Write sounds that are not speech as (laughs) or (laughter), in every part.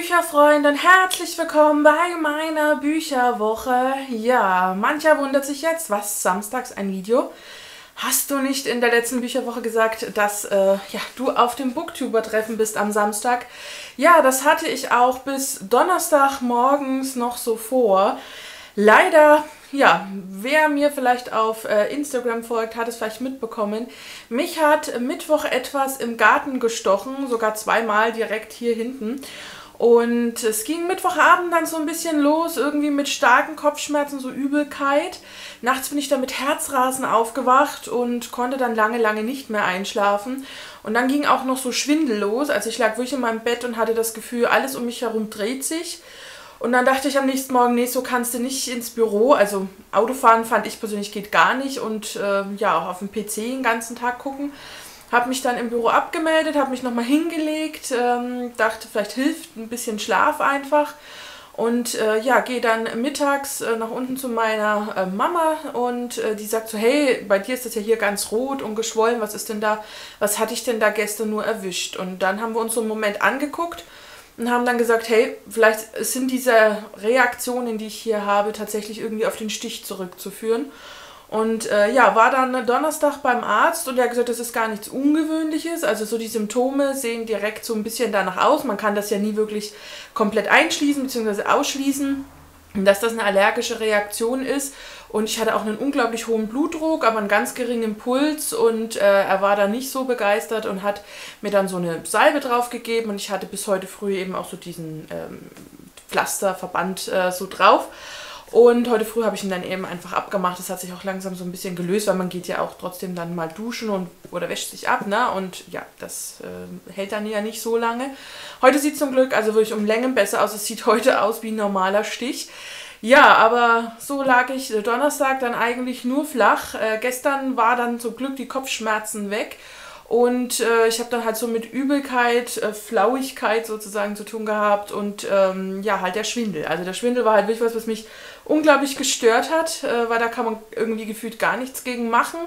Bücherfreunde und herzlich willkommen bei meiner Bücherwoche. Ja, mancher wundert sich jetzt, was samstags ein Video. Hast du nicht in der letzten Bücherwoche gesagt, dass äh, ja, du auf dem Booktuber-Treffen bist am Samstag? Ja, das hatte ich auch bis Donnerstag morgens noch so vor. Leider, ja, wer mir vielleicht auf äh, Instagram folgt, hat es vielleicht mitbekommen. Mich hat Mittwoch etwas im Garten gestochen, sogar zweimal direkt hier hinten. Und es ging Mittwochabend dann so ein bisschen los, irgendwie mit starken Kopfschmerzen, so Übelkeit. Nachts bin ich dann mit Herzrasen aufgewacht und konnte dann lange, lange nicht mehr einschlafen. Und dann ging auch noch so Schwindel los. Also ich lag wirklich in meinem Bett und hatte das Gefühl, alles um mich herum dreht sich. Und dann dachte ich am nächsten Morgen, nee, so kannst du nicht ins Büro. Also Autofahren fand ich persönlich geht gar nicht und äh, ja, auch auf dem PC den ganzen Tag gucken. Habe mich dann im Büro abgemeldet, habe mich nochmal hingelegt, ähm, dachte, vielleicht hilft ein bisschen Schlaf einfach. Und äh, ja, gehe dann mittags äh, nach unten zu meiner äh, Mama und äh, die sagt so, hey, bei dir ist das ja hier ganz rot und geschwollen, was ist denn da, was hatte ich denn da gestern nur erwischt? Und dann haben wir uns so einen Moment angeguckt und haben dann gesagt, hey, vielleicht sind diese Reaktionen, die ich hier habe, tatsächlich irgendwie auf den Stich zurückzuführen. Und äh, ja, war dann Donnerstag beim Arzt und er hat gesagt, das ist gar nichts Ungewöhnliches. Also so die Symptome sehen direkt so ein bisschen danach aus. Man kann das ja nie wirklich komplett einschließen bzw. ausschließen, dass das eine allergische Reaktion ist. Und ich hatte auch einen unglaublich hohen Blutdruck, aber einen ganz geringen Puls und äh, er war da nicht so begeistert und hat mir dann so eine Salbe drauf gegeben und ich hatte bis heute früh eben auch so diesen ähm, Pflasterverband äh, so drauf. Und heute früh habe ich ihn dann eben einfach abgemacht. Das hat sich auch langsam so ein bisschen gelöst, weil man geht ja auch trotzdem dann mal duschen und oder wäscht sich ab, ne? Und ja, das äh, hält dann ja nicht so lange. Heute sieht zum Glück also wirklich um Längen besser aus. Es sieht heute aus wie ein normaler Stich. Ja, aber so lag ich Donnerstag dann eigentlich nur flach. Äh, gestern war dann zum Glück die Kopfschmerzen weg. Und äh, ich habe dann halt so mit Übelkeit, äh, Flauigkeit sozusagen zu tun gehabt und ähm, ja, halt der Schwindel. Also der Schwindel war halt wirklich was, was mich unglaublich gestört hat, äh, weil da kann man irgendwie gefühlt gar nichts gegen machen.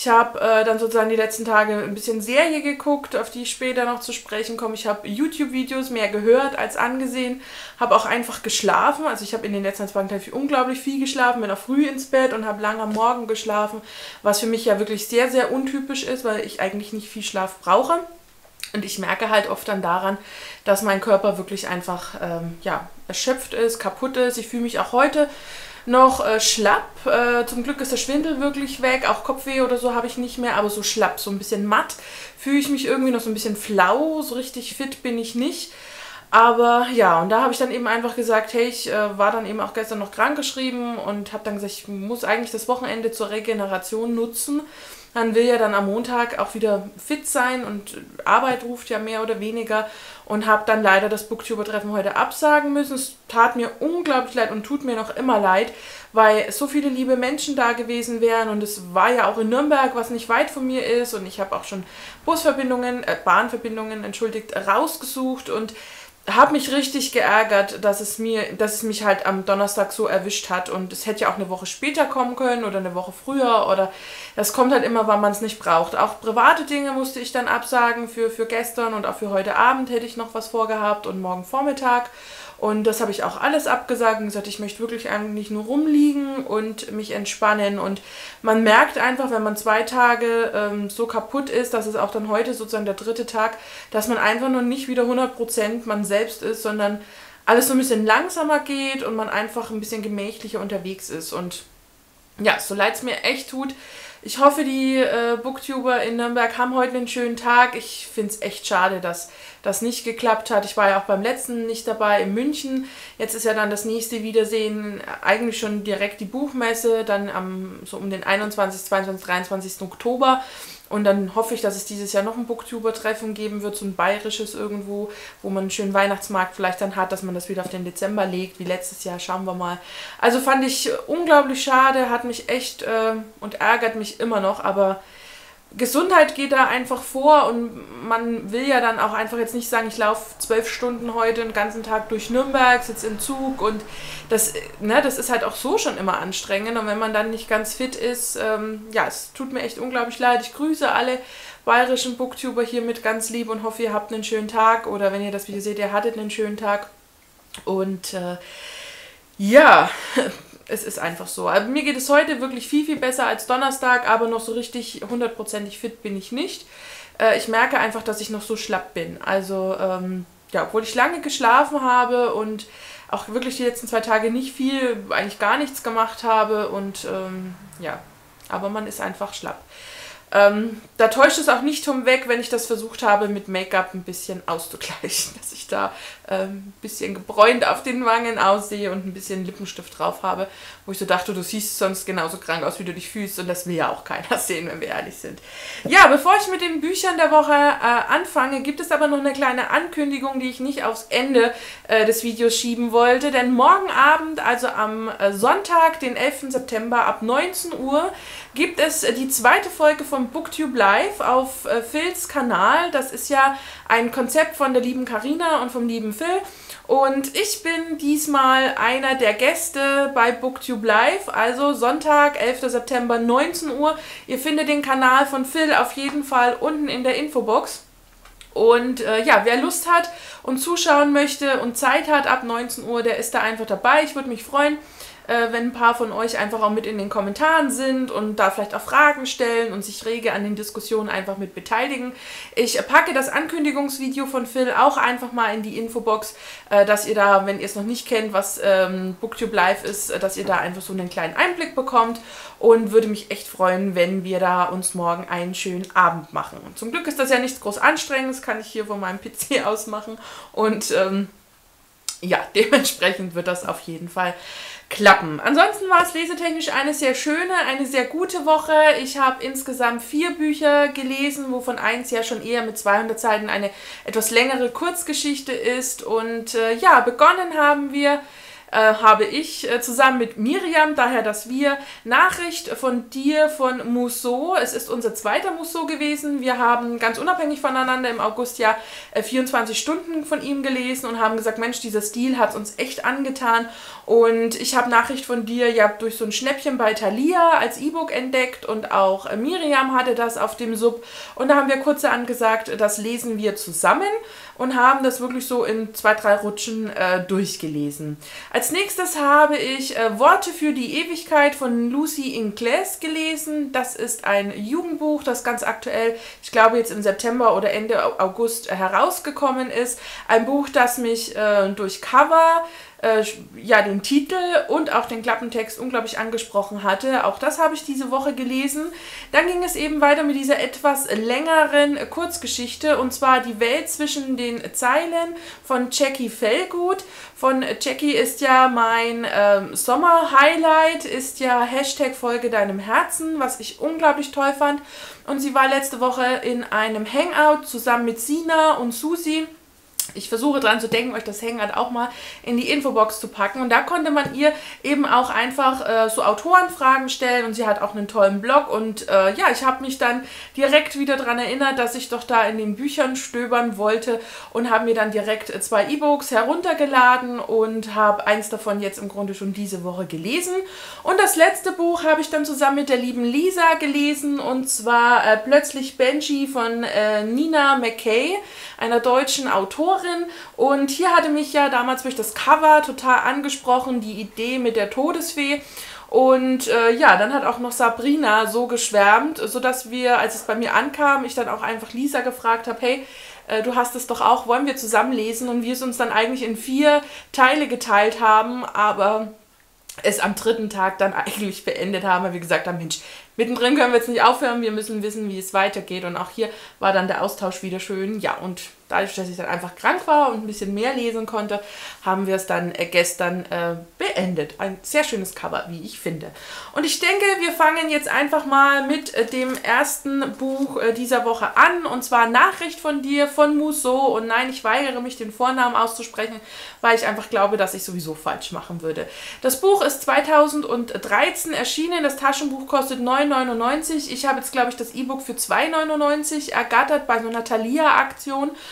Ich habe äh, dann sozusagen die letzten Tage ein bisschen Serie geguckt, auf die ich später noch zu sprechen komme. Ich habe YouTube-Videos mehr gehört als angesehen, habe auch einfach geschlafen. Also ich habe in den letzten zwei Tagen unglaublich viel geschlafen, bin auch früh ins Bett und habe lange am Morgen geschlafen, was für mich ja wirklich sehr, sehr untypisch ist, weil ich eigentlich nicht viel Schlaf brauche. Und ich merke halt oft dann daran, dass mein Körper wirklich einfach ähm, ja, erschöpft ist, kaputt ist. Ich fühle mich auch heute noch äh, schlapp. Äh, zum Glück ist der Schwindel wirklich weg. Auch Kopfweh oder so habe ich nicht mehr, aber so schlapp, so ein bisschen matt. Fühle ich mich irgendwie noch so ein bisschen flau. So richtig fit bin ich nicht. Aber ja, und da habe ich dann eben einfach gesagt, hey, ich äh, war dann eben auch gestern noch krankgeschrieben und habe dann gesagt, ich muss eigentlich das Wochenende zur Regeneration nutzen. Man will ja dann am Montag auch wieder fit sein und Arbeit ruft ja mehr oder weniger. Und habe dann leider das Booktuber-Treffen heute absagen müssen. Es tat mir unglaublich leid und tut mir noch immer leid, weil so viele liebe Menschen da gewesen wären. Und es war ja auch in Nürnberg, was nicht weit von mir ist. Und ich habe auch schon Busverbindungen, äh, Bahnverbindungen, entschuldigt, rausgesucht. Und habe mich richtig geärgert, dass es mir, dass es mich halt am Donnerstag so erwischt hat und es hätte ja auch eine Woche später kommen können oder eine Woche früher oder das kommt halt immer, wann man es nicht braucht. Auch private Dinge musste ich dann absagen für, für gestern und auch für heute Abend hätte ich noch was vorgehabt und morgen Vormittag und das habe ich auch alles abgesagt und gesagt, ich möchte wirklich eigentlich nur rumliegen und mich entspannen. Und man merkt einfach, wenn man zwei Tage ähm, so kaputt ist, dass es auch dann heute sozusagen der dritte Tag, dass man einfach nur nicht wieder 100% man selbst ist, sondern alles so ein bisschen langsamer geht und man einfach ein bisschen gemächlicher unterwegs ist. Und ja, so leid es mir echt tut, ich hoffe, die äh, Booktuber in Nürnberg haben heute einen schönen Tag. Ich finde es echt schade, dass das nicht geklappt hat. Ich war ja auch beim letzten nicht dabei in München. Jetzt ist ja dann das nächste Wiedersehen eigentlich schon direkt die Buchmesse, dann am so um den 21., 22., 23. Oktober. Und dann hoffe ich, dass es dieses Jahr noch ein Booktuber-Treffen geben wird, so ein bayerisches irgendwo, wo man einen schönen Weihnachtsmarkt vielleicht dann hat, dass man das wieder auf den Dezember legt, wie letztes Jahr, schauen wir mal. Also fand ich unglaublich schade, hat mich echt äh, und ärgert mich immer noch, aber Gesundheit geht da einfach vor und man will ja dann auch einfach jetzt nicht sagen, ich laufe zwölf Stunden heute den ganzen Tag durch Nürnberg, sitze im Zug und das, ne, das ist halt auch so schon immer anstrengend und wenn man dann nicht ganz fit ist, ähm, ja, es tut mir echt unglaublich leid. Ich grüße alle bayerischen Booktuber hier mit ganz lieb und hoffe, ihr habt einen schönen Tag oder wenn ihr das Video seht, ihr hattet einen schönen Tag und äh, ja, (laughs) es ist einfach so. Also mir geht es heute wirklich viel, viel besser als Donnerstag, aber noch so richtig hundertprozentig fit bin ich nicht. Äh, ich merke einfach, dass ich noch so schlapp bin. Also, ähm, ja, obwohl ich lange geschlafen habe und auch wirklich die letzten zwei Tage nicht viel, eigentlich gar nichts gemacht habe und ähm, ja, aber man ist einfach schlapp. Ähm, da täuscht es auch nicht um weg, wenn ich das versucht habe, mit Make-up ein bisschen auszugleichen, (laughs) dass ich da ähm, ein bisschen gebräunt auf den Wangen aussehe und ein bisschen Lippenstift drauf habe, wo ich so dachte, du siehst sonst genauso krank aus, wie du dich fühlst und das will ja auch keiner (laughs) sehen, wenn wir ehrlich sind. Ja, bevor ich mit den Büchern der Woche äh, anfange, gibt es aber noch eine kleine Ankündigung, die ich nicht aufs Ende äh, des Videos schieben wollte, denn morgen Abend, also am äh, Sonntag, den 11. September ab 19 Uhr, gibt es äh, die zweite Folge von Booktube Live auf äh, Phils Kanal. Das ist ja ein Konzept von der lieben Karina und vom lieben Phil. Und ich bin diesmal einer der Gäste bei Booktube Live, also Sonntag, 11. September, 19 Uhr. Ihr findet den Kanal von Phil auf jeden Fall unten in der Infobox. Und äh, ja, wer Lust hat und zuschauen möchte und Zeit hat ab 19 Uhr, der ist da einfach dabei. Ich würde mich freuen äh, wenn ein paar von euch einfach auch mit in den Kommentaren sind und da vielleicht auch Fragen stellen und sich rege an den Diskussionen einfach mit beteiligen. Ich packe das Ankündigungsvideo von Phil auch einfach mal in die Infobox, äh, dass ihr da, wenn ihr es noch nicht kennt, was ähm, Booktube Live ist, äh, dass ihr da einfach so einen kleinen Einblick bekommt und würde mich echt freuen, wenn wir da uns morgen einen schönen Abend machen. Und zum Glück ist das ja nichts groß anstrengendes, kann ich hier von meinem (laughs) PC aus machen und ähm, ja, (laughs) dementsprechend wird das auf jeden Fall klappen. Ansonsten war es lesetechnisch eine sehr schöne, eine sehr gute Woche. Ich habe insgesamt vier Bücher gelesen, wovon eins ja schon eher mit 200 Seiten eine etwas längere Kurzgeschichte ist. Und äh, ja, begonnen haben wir habe ich äh, zusammen mit Miriam, daher dass wir, Nachricht von dir von Musso. Es ist unser zweiter Musso gewesen. Wir haben ganz unabhängig voneinander im August ja äh, 24 Stunden von ihm gelesen und haben gesagt, Mensch, dieser Stil hat uns echt angetan. Und ich habe Nachricht von dir ja durch so ein Schnäppchen bei Thalia als E-Book entdeckt und auch äh, Miriam hatte das auf dem Sub. Und da haben wir kurz angesagt, das lesen wir zusammen und haben das wirklich so in zwei, drei Rutschen äh, durchgelesen. Als nächstes habe ich äh, Worte für die Ewigkeit von Lucy Ingles gelesen. Das ist ein Jugendbuch, das ganz aktuell, ich glaube jetzt im September oder Ende August herausgekommen ist. Ein Buch, das mich äh, durch Cover äh, ja, den Titel und auch den Klappentext unglaublich angesprochen hatte. Auch das habe ich diese Woche gelesen. Dann ging es eben weiter mit dieser etwas längeren Kurzgeschichte und zwar Die Welt zwischen den Zeilen von Jackie Fellgut. Von Jackie ist ja mein ähm, Sommer-Highlight, ist ja Hashtag Folge deinem Herzen, was ich unglaublich toll fand. Und sie war letzte Woche in einem Hangout zusammen mit Sina und Susi ich versuche dran zu denken, euch das Hangout auch mal in die Infobox zu packen. Und da konnte man ihr eben auch einfach äh, so Autorenfragen stellen und sie hat auch einen tollen Blog. Und äh, ja, ich habe mich dann direkt wieder daran erinnert, dass ich doch da in den Büchern stöbern wollte und habe mir dann direkt äh, zwei E-Books heruntergeladen und habe eins davon jetzt im Grunde schon diese Woche gelesen. Und das letzte Buch habe ich dann zusammen mit der lieben Lisa gelesen und zwar äh, Plötzlich Benji von äh, Nina McKay, einer deutschen Autorin und hier hatte mich ja damals durch das Cover total angesprochen, die Idee mit der Todesfee. Und äh, ja, dann hat auch noch Sabrina so geschwärmt, sodass wir, als es bei mir ankam, ich dann auch einfach Lisa gefragt habe, hey, äh, du hast es doch auch, wollen wir zusammen lesen? Und wir es uns dann eigentlich in vier Teile geteilt haben, aber es am dritten Tag dann (laughs) eigentlich beendet haben, weil wir gesagt haben, Mensch, mittendrin können wir jetzt nicht aufhören, wir müssen wissen, wie es weitergeht. Und auch hier war dann der Austausch wieder schön. Ja, und dadurch, dass ich dann einfach krank war und ein bisschen mehr lesen konnte, haben wir es dann äh, gestern äh, beendet. Ein sehr schönes Cover, wie ich finde. Und ich denke, wir fangen jetzt einfach mal mit äh, dem ersten Buch äh, dieser Woche an. Und zwar Nachricht von dir, von Musso. Und nein, ich weigere mich, den Vornamen auszusprechen, weil ich einfach glaube, dass ich sowieso falsch machen würde. Das Buch ist 2013 erschienen. Das Taschenbuch kostet 9,99. Ich habe jetzt, glaube ich, das E-Book für 2,99 ergattert bei so einer Thalia-Aktion.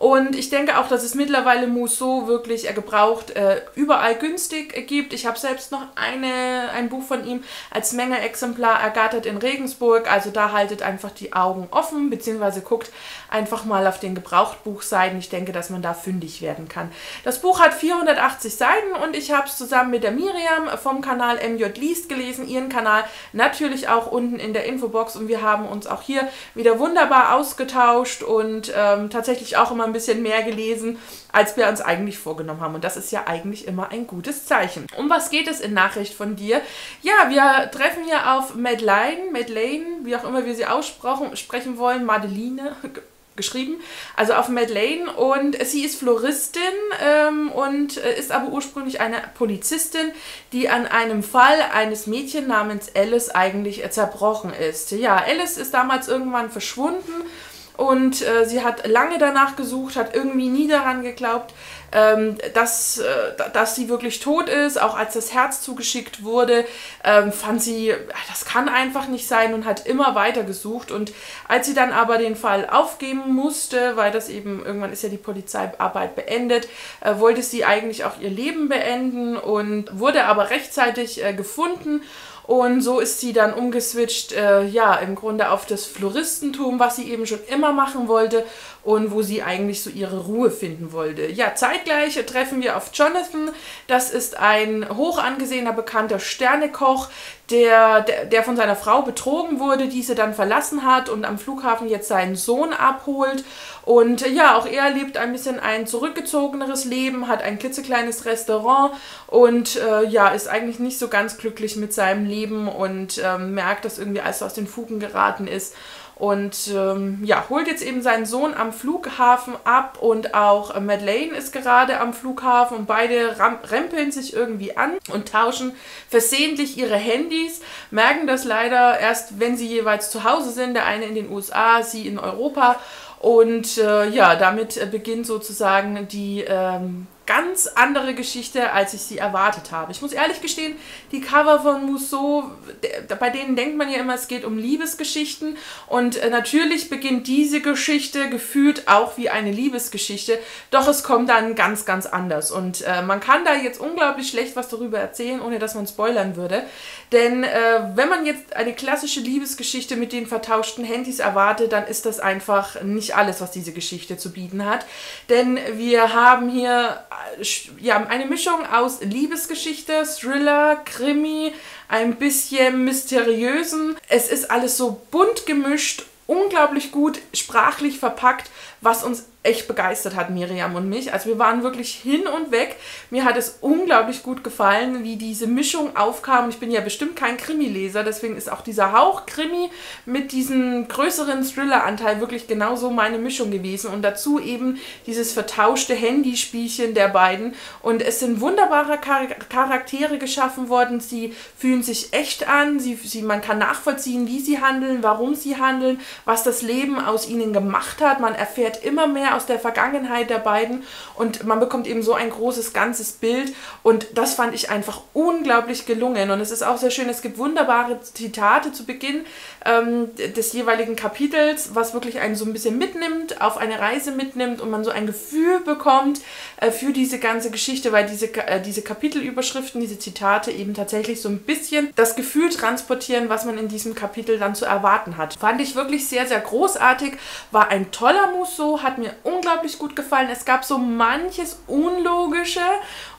Und ich denke auch, dass es mittlerweile Musso wirklich äh, gebraucht äh, überall günstig gibt. Ich habe selbst noch eine, ein Buch von ihm als Menge-Exemplar ergattert in Regensburg. Also da haltet einfach die Augen offen, beziehungsweise guckt einfach mal auf den Gebrauchtbuchseiten. Ich denke, dass man da fündig werden kann. Das Buch hat 480 Seiten und ich habe es zusammen mit der Miriam vom Kanal MJ Liest gelesen. Ihren Kanal natürlich auch unten in der Infobox und wir haben uns auch hier wieder wunderbar ausgetauscht und ähm, tatsächlich auch immer ein bisschen mehr gelesen, als wir uns eigentlich vorgenommen haben. Und das ist ja eigentlich immer ein gutes Zeichen. Um was geht es in Nachricht von dir? Ja, wir treffen hier auf Madeleine, Madeleine, wie auch immer wir sie aussprechen wollen, Madeline, geschrieben, also auf Madeleine und sie ist Floristin ähm, und äh, ist aber ursprünglich eine Polizistin, die an einem Fall eines Mädchen namens Alice eigentlich zerbrochen ist. Ja, Alice ist damals irgendwann verschwunden und äh, sie hat lange danach gesucht, hat irgendwie nie daran geglaubt, ähm, dass, äh, dass sie wirklich tot ist. Auch als das Herz zugeschickt wurde, ähm, fand sie, das kann einfach nicht sein und hat immer weiter gesucht. Und als sie dann aber den Fall aufgeben musste, weil das eben irgendwann ist ja die Polizeiarbeit beendet, äh, wollte sie eigentlich auch ihr Leben beenden und wurde aber rechtzeitig äh, gefunden und so ist sie dann umgeswitcht, äh, ja, im Grunde auf das Floristentum, was sie eben schon immer machen wollte und wo sie eigentlich so ihre Ruhe finden wollte. Ja, zeitgleich treffen wir auf Jonathan. Das ist ein hoch angesehener, bekannter Sternekoch, der, der, von seiner Frau betrogen wurde, diese dann verlassen hat und am Flughafen jetzt seinen Sohn abholt. Und ja, auch er lebt ein bisschen ein zurückgezogeneres Leben, hat ein klitzekleines Restaurant und äh, ja, ist eigentlich nicht so ganz glücklich mit seinem Leben und äh, merkt, dass irgendwie alles aus den Fugen geraten ist und ähm, ja, holt jetzt eben seinen Sohn am Flughafen ab und auch Madeleine ist gerade am Flughafen und beide rempeln sich irgendwie an und tauschen versehentlich ihre Handys, merken das leider erst, wenn sie jeweils zu Hause sind, der eine in den USA, sie in Europa. Und äh, ja, damit äh, beginnt sozusagen die ähm, ganz andere Geschichte, als ich sie erwartet habe. Ich muss ehrlich gestehen, die Cover von Musso, bei denen denkt man ja immer, es geht um Liebesgeschichten. Und äh, natürlich beginnt diese Geschichte gefühlt auch wie eine Liebesgeschichte. Doch es kommt dann ganz, ganz anders. Und äh, man kann da jetzt unglaublich schlecht was darüber erzählen, ohne dass man spoilern würde. Denn äh, wenn man jetzt eine klassische Liebesgeschichte mit den vertauschten Handys erwartet, dann ist das einfach nicht alles, was diese Geschichte zu bieten hat. Denn wir haben hier ja, eine Mischung aus Liebesgeschichte, Thriller, Krimi, ein bisschen mysteriösen. Es ist alles so bunt gemischt, unglaublich gut sprachlich verpackt, was uns echt begeistert hat, Miriam und mich. Also wir waren wirklich hin und weg. Mir hat es unglaublich gut gefallen, wie diese Mischung aufkam. Ich bin ja bestimmt kein Krimi-Leser, deswegen ist auch dieser Hauch Krimi mit diesem größeren Thriller-Anteil wirklich genauso meine Mischung gewesen. Und dazu eben dieses vertauschte Handyspielchen der beiden. Und es sind wunderbare Char Charaktere geschaffen worden. Sie fühlen sich echt an. Sie, sie, man kann nachvollziehen, wie sie handeln, warum sie handeln, was das Leben aus ihnen gemacht hat. Man erfährt immer mehr aus der Vergangenheit der beiden und man bekommt eben so ein großes ganzes Bild und das fand ich einfach unglaublich gelungen und es ist auch sehr schön, es gibt wunderbare Zitate zu Beginn ähm, des jeweiligen Kapitels, was wirklich einen so ein bisschen mitnimmt, auf eine Reise mitnimmt und man so ein Gefühl bekommt äh, für diese ganze Geschichte, weil diese, äh, diese Kapitelüberschriften, diese Zitate eben tatsächlich so ein bisschen das Gefühl transportieren, was man in diesem Kapitel dann zu erwarten hat. Fand ich wirklich sehr, sehr großartig, war ein toller Musso, hat mir unglaublich gut gefallen. Es gab so manches Unlogische,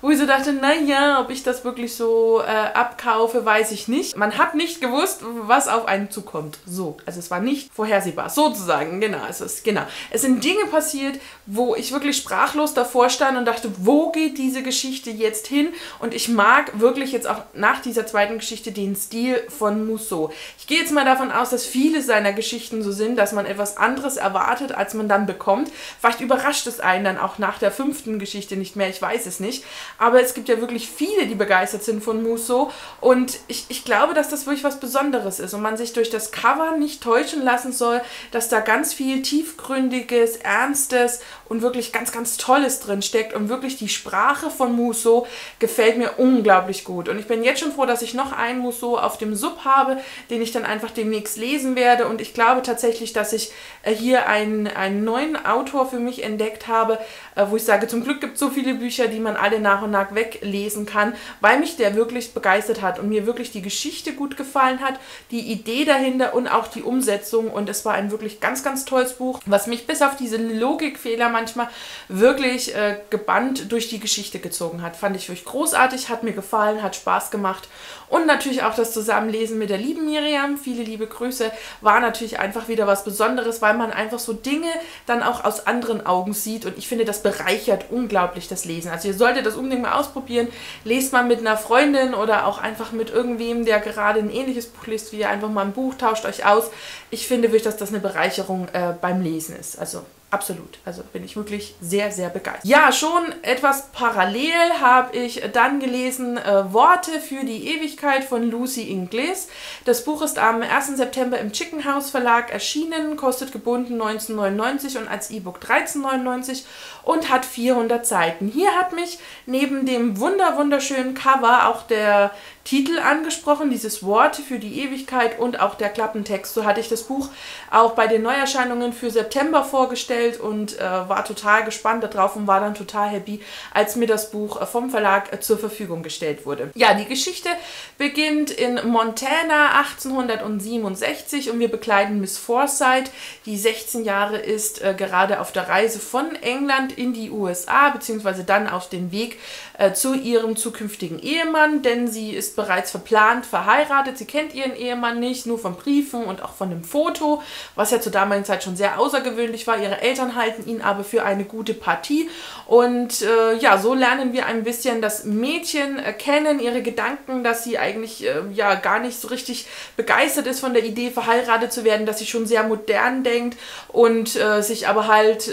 wo ich so dachte, naja, ob ich das wirklich so äh, abkaufe, weiß ich nicht. Man hat nicht gewusst, was auf einen zukommt. So, also es war nicht vorhersehbar, sozusagen, genau. Es ist, genau. Es sind Dinge passiert, wo ich wirklich sprachlos davor stand und dachte, wo geht diese Geschichte jetzt hin? Und ich mag wirklich jetzt auch nach dieser zweiten Geschichte den Stil von Musso. Ich gehe jetzt mal davon aus, dass viele seiner Geschichten so sind, dass man etwas anderes erwartet, als man dann bekommt. Vielleicht überrascht es einen dann auch nach der fünften Geschichte nicht mehr, ich weiß es nicht. Aber es gibt ja wirklich viele, die begeistert sind von Musso. Und ich, ich glaube, dass das wirklich was Besonderes ist und man sich durch das Cover nicht täuschen lassen soll, dass da ganz viel tiefgründiges, ernstes und wirklich ganz, ganz Tolles drin steckt. Und wirklich die Sprache von Musso gefällt mir unglaublich gut. Und ich bin jetzt schon froh, dass ich noch einen Musso auf dem Sub habe, den ich dann einfach demnächst lesen werde. Und ich glaube tatsächlich, dass ich äh, hier einen, einen neuen Autor für mich entdeckt habe, äh, wo ich sage, zum Glück gibt es so viele Bücher, die man alle nach und nach weglesen kann, weil mich der wirklich begeistert hat und mir wirklich die Geschichte gut gefallen hat, die Idee dahinter und auch die Umsetzung. Und es war ein wirklich ganz, ganz tolles Buch, was mich bis auf diese Logikfehler manchmal wirklich äh, gebannt durch die Geschichte gezogen hat. Fand ich wirklich großartig, hat mir gefallen, hat Spaß gemacht. Und natürlich auch das Zusammenlesen mit der lieben Miriam, viele liebe Grüße, war natürlich einfach wieder was Besonderes, weil man einfach so Dinge dann auch aus anderen Augen sieht. Und ich finde, das bereichert unglaublich das Lesen. Also ihr solltet das unbedingt mal ausprobieren. Lest mal mit einer Freundin oder auch einfach mit irgendwem, der gerade ein ähnliches Buch liest wie ihr, einfach mal ein Buch, tauscht euch aus. Ich finde wirklich, dass das eine Bereicherung äh, beim Lesen ist. Also Absolut. Also bin ich wirklich sehr, sehr begeistert. Ja, schon etwas parallel habe ich dann gelesen äh, Worte für die Ewigkeit von Lucy Inglis. Das Buch ist am 1. September im Chicken House Verlag erschienen, kostet gebunden 19,99 und als E-Book 13,99 und hat 400 Seiten. Hier hat mich neben dem wunder wunderschönen Cover auch der Titel angesprochen, dieses Wort für die Ewigkeit und auch der Klappentext. So hatte ich das Buch auch bei den Neuerscheinungen für September vorgestellt und äh, war total gespannt darauf und war dann total happy, als mir das Buch vom Verlag äh, zur Verfügung gestellt wurde. Ja, die Geschichte beginnt in Montana 1867 und wir begleiten Miss Forsyth, die 16 Jahre ist, äh, gerade auf der Reise von England in die USA, beziehungsweise dann auf den Weg äh, zu ihrem zukünftigen Ehemann, denn sie ist bereits verplant verheiratet. Sie kennt ihren Ehemann nicht, nur von Briefen und auch von dem Foto, was ja zur damaligen Zeit schon sehr außergewöhnlich war. Ihre Eltern halten ihn aber für eine gute Partie. Und äh, ja, so lernen wir ein bisschen das Mädchen äh, kennen, ihre Gedanken, dass sie eigentlich äh, ja gar nicht so richtig begeistert ist von der Idee, verheiratet zu werden, dass sie schon sehr modern denkt und äh, sich aber halt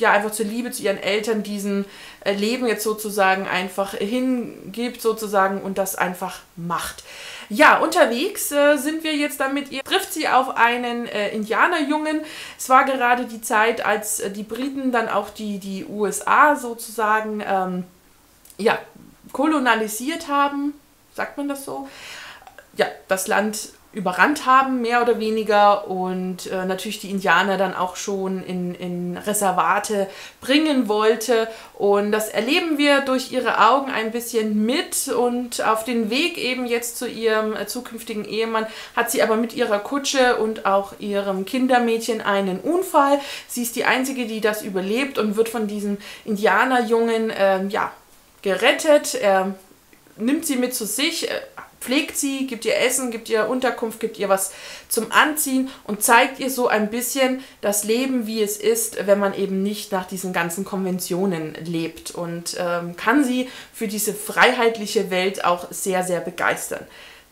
ja einfach zur Liebe zu ihren Eltern diesen Leben jetzt sozusagen einfach hingibt sozusagen und das einfach macht. Ja, unterwegs äh, sind wir jetzt dann mit ihr. Trifft sie auf einen äh, Indianerjungen. Es war gerade die Zeit, als äh, die Briten dann auch die, die USA sozusagen ähm, ja, kolonialisiert haben. Sagt man das so? Ja, das Land überrannt haben, mehr oder weniger, und äh, natürlich die Indianer dann auch schon in, in Reservate bringen wollte. Und das erleben wir durch ihre Augen ein bisschen mit. Und auf den Weg eben jetzt zu ihrem äh, zukünftigen Ehemann hat sie aber mit ihrer Kutsche und auch ihrem Kindermädchen einen Unfall. Sie ist die Einzige, die das überlebt und wird von diesem Indianerjungen äh, ja, gerettet. Er nimmt sie mit zu sich, äh, pflegt sie, gibt ihr Essen, gibt ihr Unterkunft, gibt ihr was zum Anziehen und zeigt ihr so ein bisschen das Leben, wie es ist, wenn man eben nicht nach diesen ganzen Konventionen lebt und ähm, kann sie für diese freiheitliche Welt auch sehr, sehr begeistern.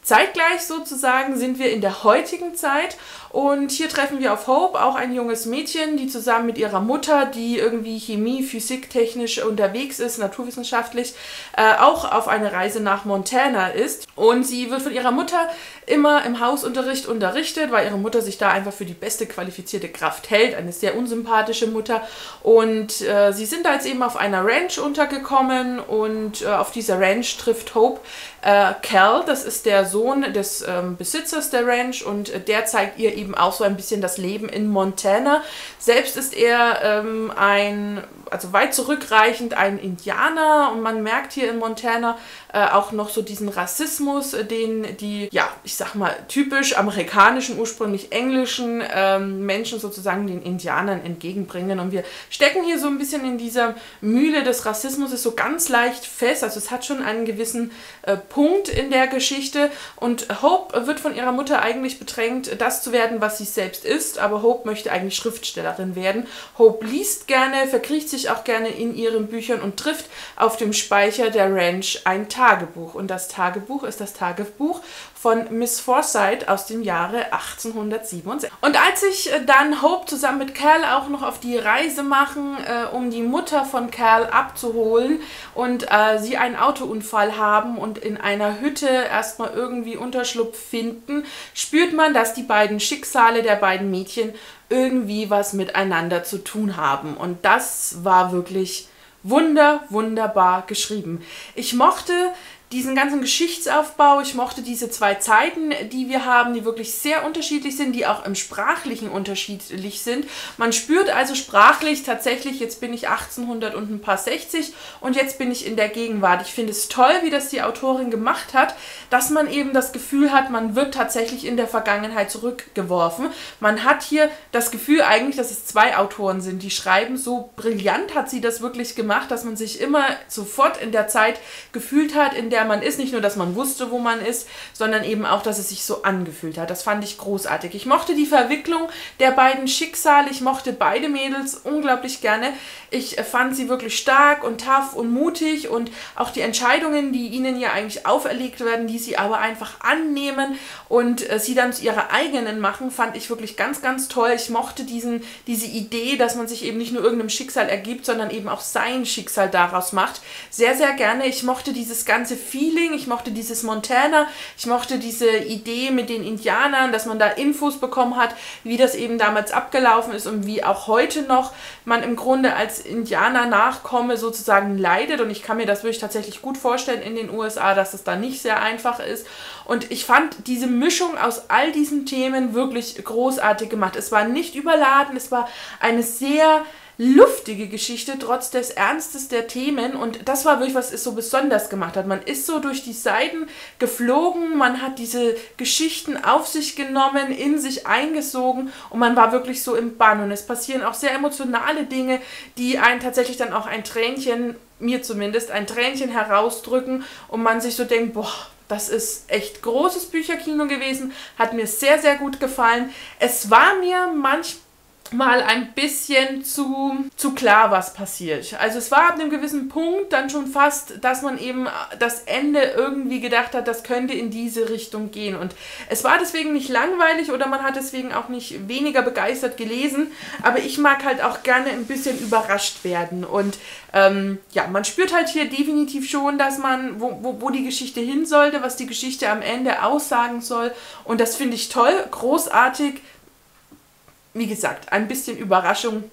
Zeitgleich sozusagen sind wir in der heutigen Zeit und hier treffen wir auf Hope, auch ein junges Mädchen, die zusammen mit ihrer Mutter, die irgendwie Chemie, Physik technisch unterwegs ist, naturwissenschaftlich, äh, auch auf eine Reise nach Montana ist. Und sie wird von ihrer Mutter immer im Hausunterricht unterrichtet, weil ihre Mutter sich da einfach für die beste qualifizierte Kraft hält, eine sehr unsympathische Mutter. Und äh, sie sind da jetzt eben auf einer Ranch untergekommen und äh, auf dieser Ranch trifft Hope äh, Cal, das ist der Sohn des ähm, Besitzers der Ranch und äh, der zeigt ihr eben auch so ein bisschen das Leben in Montana. Selbst ist er ähm, ein, also weit zurückreichend ein Indianer und man merkt hier in Montana äh, auch noch so diesen Rassismus, äh, den die, ja, ich sag mal, typisch amerikanischen, ursprünglich englischen ähm, Menschen sozusagen den Indianern entgegenbringen. Und wir stecken hier so ein bisschen in dieser Mühle des Rassismus, ist so ganz leicht fest. Also es hat schon einen gewissen äh, Punkt in der Geschichte. Und Hope wird von ihrer Mutter eigentlich bedrängt, das zu werden, was sie selbst ist. Aber Hope möchte eigentlich Schriftstellerin werden. Hope liest gerne, verkriecht sich auch gerne in ihren Büchern und trifft auf dem Speicher der Ranch ein Tagebuch. Und das Tagebuch ist das Tagebuch von Miss Forsyth aus dem Jahre 1867. Und als sich äh, dann Hope zusammen mit Cal auch noch auf die Reise machen, äh, um die Mutter von Cal abzuholen und äh, sie einen Autounfall haben und in einer Hütte erstmal irgendwie Unterschlupf finden, spürt man, dass die beiden Schicksale der beiden Mädchen irgendwie was miteinander zu tun haben. Und das war wirklich wunder, wunderbar geschrieben. Ich mochte diesen ganzen Geschichtsaufbau. Ich mochte diese zwei Zeiten, die wir haben, die wirklich sehr unterschiedlich sind, die auch im Sprachlichen unterschiedlich sind. Man spürt also sprachlich tatsächlich, jetzt bin ich 1800 und ein paar 60 und jetzt bin ich in der Gegenwart. Ich finde es toll, wie das die Autorin gemacht hat, dass man eben das Gefühl hat, man wird tatsächlich in der Vergangenheit zurückgeworfen. Man hat hier das Gefühl eigentlich, dass es zwei Autoren sind, die schreiben. So brillant hat sie das wirklich gemacht, dass man sich immer sofort in der Zeit gefühlt hat, in der man ist. Nicht nur, dass man wusste, wo man ist, sondern eben auch, dass es sich so angefühlt hat. Das fand ich großartig. Ich mochte die Verwicklung der beiden Schicksale. Ich mochte beide Mädels unglaublich gerne. Ich fand sie wirklich stark und tough und mutig und auch die Entscheidungen, die ihnen ja eigentlich auferlegt werden, die sie aber einfach annehmen und äh, sie dann zu ihrer eigenen machen, fand ich wirklich ganz, ganz toll. Ich mochte diesen, diese Idee, dass man sich eben nicht nur irgendeinem Schicksal ergibt, sondern eben auch sein Schicksal daraus macht. Sehr, sehr gerne. Ich mochte dieses ganze Feeling, ich mochte dieses Montana, ich mochte diese Idee mit den Indianern, dass man da Infos bekommen hat, wie das eben damals abgelaufen ist und wie auch heute noch man im Grunde als Indianer-Nachkomme sozusagen leidet. Und ich kann mir das wirklich tatsächlich gut vorstellen in den USA, dass es da nicht sehr einfach ist. Und ich fand diese Mischung aus all diesen Themen wirklich großartig gemacht. Es war nicht überladen, es war eine sehr luftige Geschichte, trotz des Ernstes der Themen. Und das war wirklich, was es so besonders gemacht hat. Man ist so durch die Seiten geflogen, man hat diese Geschichten auf sich genommen, in sich eingesogen und man war wirklich so im Bann. Und es passieren auch sehr emotionale Dinge, die einen tatsächlich dann auch ein Tränchen, mir zumindest, ein Tränchen herausdrücken und man sich so denkt, boah, das ist echt großes Bücherkino gewesen, hat mir sehr, sehr gut gefallen. Es war mir manchmal mal ein bisschen zu, zu klar, was passiert. Also es war ab einem gewissen Punkt dann schon fast, dass man eben das Ende irgendwie gedacht hat, das könnte in diese Richtung gehen. Und es war deswegen nicht langweilig oder man hat deswegen auch nicht weniger begeistert gelesen, aber ich mag halt auch gerne ein bisschen überrascht werden. Und ähm, ja, man spürt halt hier definitiv schon, dass man, wo, wo, wo die Geschichte hin sollte, was die Geschichte am Ende aussagen soll. Und das finde ich toll, großartig wie gesagt, ein bisschen Überraschung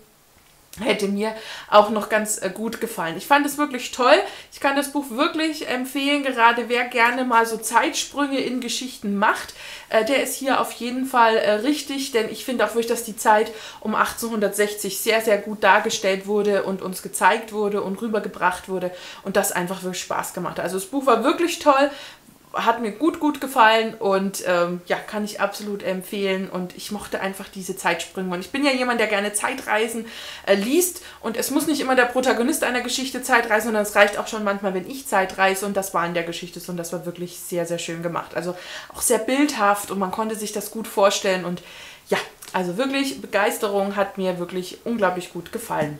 hätte mir auch noch ganz äh, gut gefallen. Ich fand es wirklich toll. Ich kann das Buch wirklich empfehlen, gerade wer gerne mal so Zeitsprünge in Geschichten macht, äh, der ist hier auf jeden Fall äh, richtig, denn ich finde auch wirklich, dass die Zeit um 1860 sehr, sehr gut dargestellt wurde und uns gezeigt wurde und rübergebracht wurde und das einfach wirklich Spaß gemacht hat. Also das Buch war wirklich toll, hat mir gut, gut gefallen und ähm, ja, kann ich absolut empfehlen. Und ich mochte einfach diese Zeitsprünge. Und ich bin ja jemand, der gerne Zeitreisen äh, liest. Und es muss nicht immer der Protagonist einer Geschichte Zeitreisen, sondern es reicht auch schon manchmal, wenn ich Zeitreise. Und das war in der Geschichte so. Und das war wirklich sehr, sehr schön gemacht. Also auch sehr bildhaft und man konnte sich das gut vorstellen. Und ja, also wirklich Begeisterung hat mir wirklich unglaublich gut gefallen.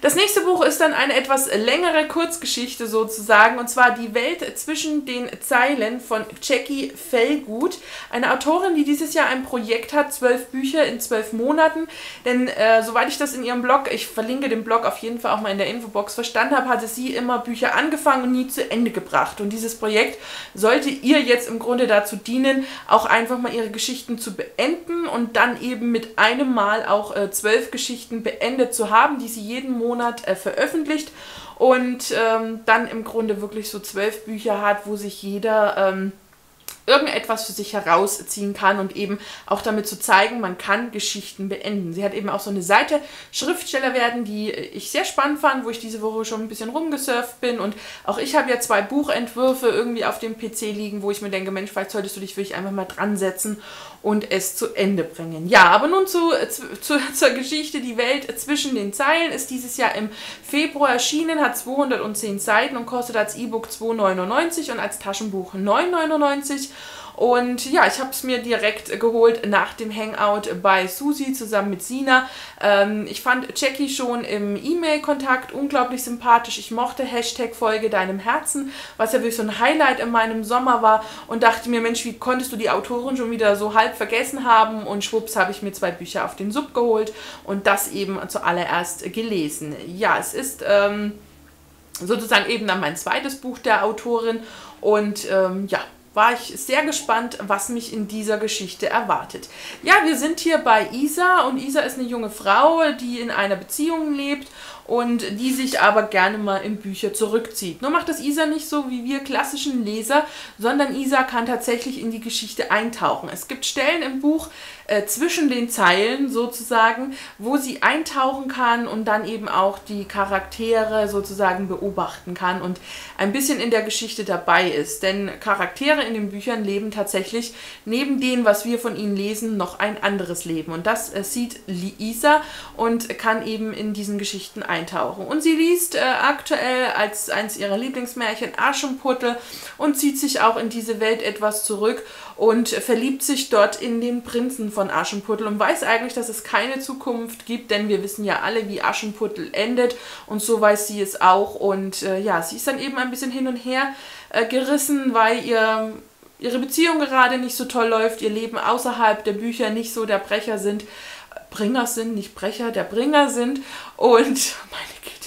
Das nächste Buch ist dann eine etwas längere Kurzgeschichte sozusagen, und zwar Die Welt zwischen den Zeilen von Jackie Fellgut, eine Autorin, die dieses Jahr ein Projekt hat, zwölf Bücher in zwölf Monaten. Denn äh, soweit ich das in ihrem Blog, ich verlinke den Blog auf jeden Fall auch mal in der Infobox, verstanden habe, hatte sie immer Bücher angefangen und nie zu Ende gebracht. Und dieses Projekt sollte ihr jetzt im Grunde dazu dienen, auch einfach mal ihre Geschichten zu beenden und dann eben mit einem Mal auch äh, zwölf Geschichten beendet zu haben, die sie jeden Monat Monat äh, veröffentlicht und ähm, dann im Grunde wirklich so zwölf Bücher hat, wo sich jeder ähm, irgendetwas für sich herausziehen kann und eben auch damit zu zeigen, man kann Geschichten beenden. Sie hat eben auch so eine Seite Schriftsteller werden, die ich sehr spannend fand, wo ich diese Woche schon ein bisschen rumgesurft bin und auch ich habe ja zwei Buchentwürfe irgendwie auf dem PC liegen, wo ich mir denke, Mensch, vielleicht solltest du dich wirklich einfach mal dran setzen und es zu Ende bringen. Ja, aber nun zu, zu, (laughs) zur Geschichte Die Welt zwischen den Zeilen ist dieses Jahr im Februar erschienen, hat 210 Seiten und kostet als E-Book 2,99 und als Taschenbuch 9,99 Und ja, ich habe es mir direkt geholt nach dem Hangout bei Susi zusammen mit Sina. Ähm, ich fand Jackie schon im E-Mail-Kontakt unglaublich sympathisch. Ich mochte Hashtag Folge deinem Herzen, was ja wirklich so ein Highlight in meinem Sommer war und dachte mir, Mensch, wie konntest du die Autorin schon wieder so halb vergessen haben? Und schwupps habe ich mir zwei Bücher auf den Sub geholt und das eben zuallererst gelesen. Ja, es ist ähm, sozusagen eben dann mein zweites Buch der Autorin und ähm, ja, war ich sehr gespannt, was mich in dieser Geschichte erwartet. Ja, wir sind hier bei Isa und Isa ist eine junge Frau, die in einer Beziehung lebt und die sich aber gerne mal in Bücher zurückzieht. Nur macht das Isa nicht so wie wir klassischen Leser, sondern Isa kann tatsächlich in die Geschichte eintauchen. Es gibt Stellen im Buch äh, zwischen den Zeilen sozusagen, wo sie eintauchen kann und dann eben auch die Charaktere sozusagen beobachten kann und ein bisschen in der Geschichte dabei ist. Denn Charaktere in den Büchern leben tatsächlich neben dem, was wir von ihnen lesen, noch ein anderes Leben. Und das äh, sieht Isa und kann eben in diesen Geschichten eintauchen eintauchen. Und sie liest äh, aktuell als eines ihrer Lieblingsmärchen Aschenputtel und zieht sich auch in diese Welt etwas zurück und verliebt sich dort in den Prinzen von Aschenputtel und weiß eigentlich, dass es keine Zukunft gibt, denn wir wissen ja alle, wie Aschenputtel endet und so weiß sie es auch. Und äh, ja, sie ist dann eben ein bisschen hin und her äh, gerissen, weil ihr ihre Beziehung gerade nicht so toll läuft, ihr Leben außerhalb der Bücher nicht so der Brecher sind. Bringer sind, nicht Brecher, der Bringer sind. Und (laughs) meine Güte.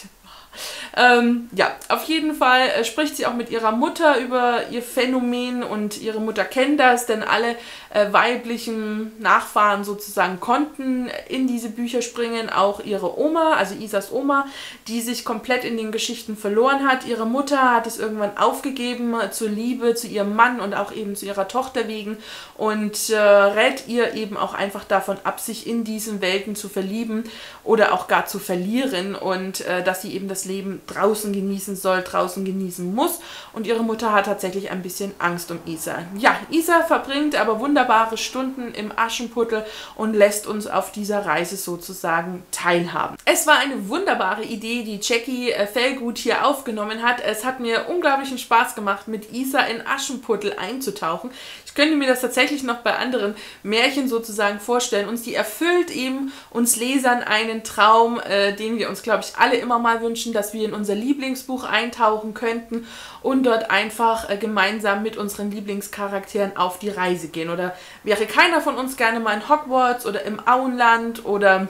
Ähm, ja, auf jeden Fall äh, spricht sie auch mit ihrer Mutter über ihr Phänomen und ihre Mutter kennt das, denn alle äh, weiblichen Nachfahren sozusagen konnten in diese Bücher springen. Auch ihre Oma, also Isas Oma, die sich komplett in den Geschichten verloren hat. Ihre Mutter hat es irgendwann aufgegeben zur Liebe zu ihrem Mann und auch eben zu ihrer Tochter wegen und äh, rät ihr eben auch einfach davon ab, sich in diesen Welten zu verlieben oder auch gar zu verlieren und äh, dass sie eben das Leben draußen genießen soll, draußen genießen muss. Und ihre Mutter hat tatsächlich ein bisschen Angst um Isa. Ja, Isa verbringt aber wunderbar wunderbare Stunden im Aschenputtel und lässt uns auf dieser Reise sozusagen teilhaben. Es war eine wunderbare Idee, die Jackie äh, Fellgut hier aufgenommen hat. Es hat mir unglaublichen Spaß gemacht, mit Isa in Aschenputtel einzutauchen. Ich könnte mir das tatsächlich noch bei anderen Märchen sozusagen vorstellen. Uns die erfüllt eben uns Lesern einen Traum, äh, den wir uns, glaube ich, alle immer mal wünschen, dass wir in unser Lieblingsbuch eintauchen könnten und dort einfach äh, gemeinsam mit unseren Lieblingscharakteren auf die Reise gehen. Oder wäre keiner von uns gerne mal in Hogwarts oder im Auenland oder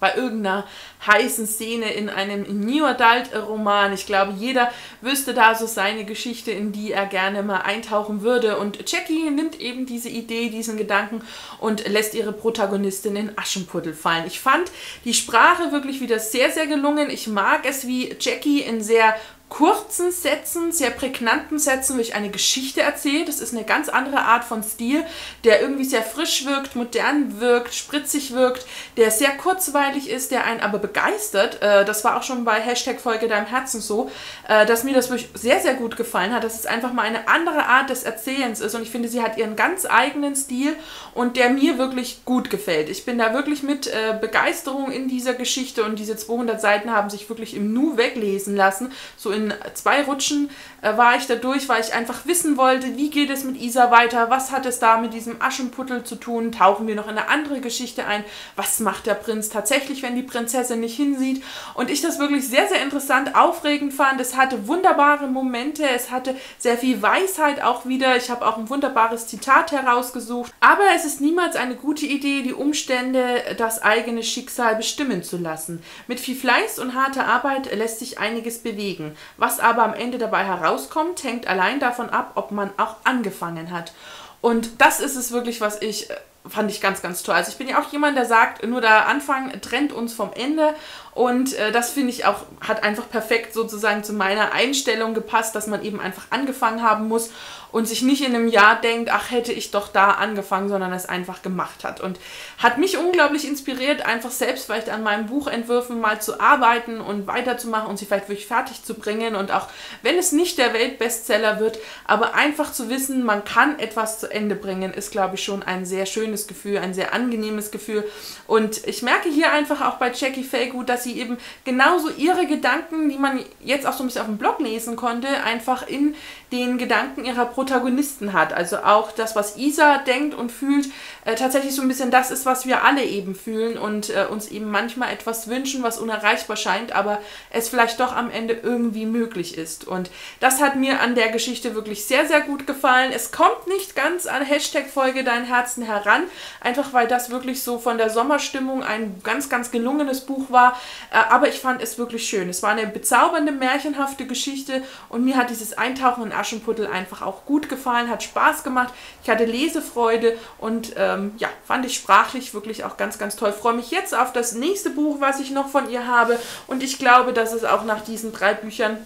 bei irgendeiner heißen Szene in einem New Adult Roman. Ich glaube, jeder wüsste da so seine Geschichte, in die er gerne mal eintauchen würde. Und Jackie nimmt eben diese Idee, diesen Gedanken und lässt ihre Protagonistin in Aschenputtel fallen. Ich fand die Sprache wirklich wieder sehr, sehr gelungen. Ich mag es, wie Jackie in sehr kurzen Sätzen, sehr prägnanten Sätzen durch eine Geschichte erzählt. Das ist eine ganz andere Art von Stil, der irgendwie sehr frisch wirkt, modern wirkt, spritzig wirkt, der sehr kurzweilig ist, der einen aber begeistert. Äh, das war auch schon bei Hashtag Folge deinem Herzen so, äh, dass mir das wirklich sehr, sehr gut gefallen hat, dass es einfach mal eine andere Art des Erzählens ist und ich finde, sie hat ihren ganz eigenen Stil und der mir wirklich gut gefällt. Ich bin da wirklich mit äh, Begeisterung in dieser Geschichte und diese 200 Seiten haben sich wirklich im Nu weglesen lassen, so in zwei Rutschen äh, war ich da durch, weil ich einfach wissen wollte, wie geht es mit Isa weiter, was hat es da mit diesem Aschenputtel zu tun, tauchen wir noch in eine andere Geschichte ein, was macht der Prinz tatsächlich, wenn die Prinzessin nicht hinsieht und ich das wirklich sehr, sehr interessant, aufregend fand, es hatte wunderbare Momente, es hatte sehr viel Weisheit auch wieder, ich habe auch ein wunderbares Zitat herausgesucht, aber es ist niemals eine gute Idee, die Umstände, das eigene Schicksal bestimmen zu lassen. Mit viel Fleiß und harter Arbeit lässt sich einiges bewegen. Was aber am Ende dabei herauskommt, hängt allein davon ab, ob man auch angefangen hat. Und das ist es wirklich, was ich äh, fand ich ganz, ganz toll. Also ich bin ja auch jemand, der sagt, nur der Anfang trennt uns vom Ende und äh, das finde ich auch, hat einfach perfekt sozusagen zu meiner Einstellung gepasst, dass man eben einfach angefangen haben muss und sich nicht in einem Jahr denkt, ach, hätte ich doch da angefangen, sondern es einfach gemacht hat. Und hat mich unglaublich inspiriert, einfach selbst vielleicht an meinen Buchentwürfen mal zu arbeiten und weiterzumachen und sie vielleicht wirklich fertig zu bringen. Und auch wenn es nicht der Weltbestseller wird, aber einfach zu wissen, man kann etwas zu Ende bringen, ist, glaube ich, schon ein sehr schönes schönes Gefühl, ein sehr angenehmes Gefühl. Und ich merke hier einfach auch bei Jackie Fago, dass sie eben genauso ihre Gedanken, die man jetzt auch so ein bisschen auf dem Blog lesen konnte, einfach in den Gedanken ihrer Protagonisten hat. Also auch das, was Isa denkt und fühlt, äh, tatsächlich so ein bisschen das ist, was wir alle eben fühlen und äh, uns eben manchmal etwas wünschen, was unerreichbar scheint, aber es vielleicht doch am Ende irgendwie möglich ist. Und das hat mir an der Geschichte wirklich sehr, sehr gut gefallen. Es kommt nicht ganz an Hashtag-Folge Dein Herzen heran, einfach weil das wirklich so von der Sommerstimmung ein ganz, ganz gelungenes Buch war. Äh, aber ich fand es wirklich schön. Es war eine bezaubernde, märchenhafte Geschichte und mir hat dieses Eintauchen in Aschenputtel einfach auch gut gefallen, hat Spaß gemacht. Ich hatte Lesefreude und ähm, ja, fand ich sprachlich wirklich auch ganz, ganz toll. Freue mich jetzt auf das nächste Buch, was ich noch von ihr habe und ich glaube, dass es auch nach diesen drei Büchern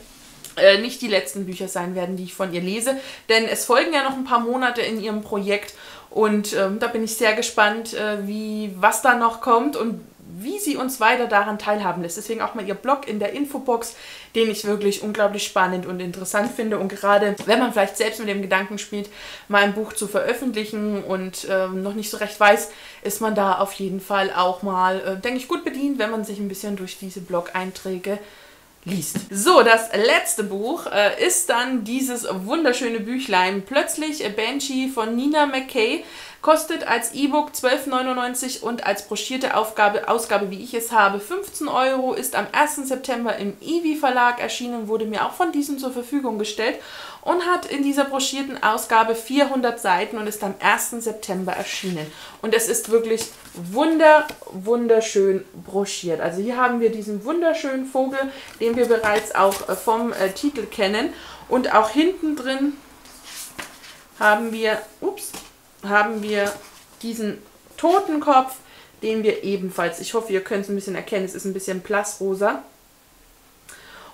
äh, nicht die letzten Bücher sein werden, die ich von ihr lese, denn es folgen ja noch ein paar Monate in ihrem Projekt und ähm, da bin ich sehr gespannt, äh, wie was da noch kommt und wie sie uns weiter daran teilhaben lässt. Deswegen auch mal ihr Blog in der Infobox, den ich wirklich unglaublich spannend und interessant (laughs) finde. Und gerade wenn man vielleicht selbst mit dem Gedanken spielt, mal ein Buch zu veröffentlichen und äh, noch nicht so recht weiß, ist man da auf jeden Fall auch mal, äh, denke ich, gut bedient, wenn man sich ein bisschen durch diese Blog-Einträge liest. So, das letzte Buch äh, ist dann dieses wunderschöne Büchlein Plötzlich Banshee von Nina McKay. Kostet als E-Book 12,99 und als broschierte Aufgabe, Ausgabe, wie ich es habe, 15 Euro. Ist am 1. September im Iwi Verlag erschienen, wurde mir auch von diesem zur Verfügung gestellt und hat in dieser broschierten Ausgabe 400 Seiten und ist am 1. September erschienen. Und es ist wirklich wunder, wunderschön broschiert. Also hier haben wir diesen wunderschönen Vogel, den wir bereits auch äh, vom äh, Titel kennen. Und auch hinten drin haben wir, ups, haben wir diesen Totenkopf, den wir ebenfalls, ich hoffe, ihr könnt es ein bisschen erkennen, es ist ein bisschen blassrosa.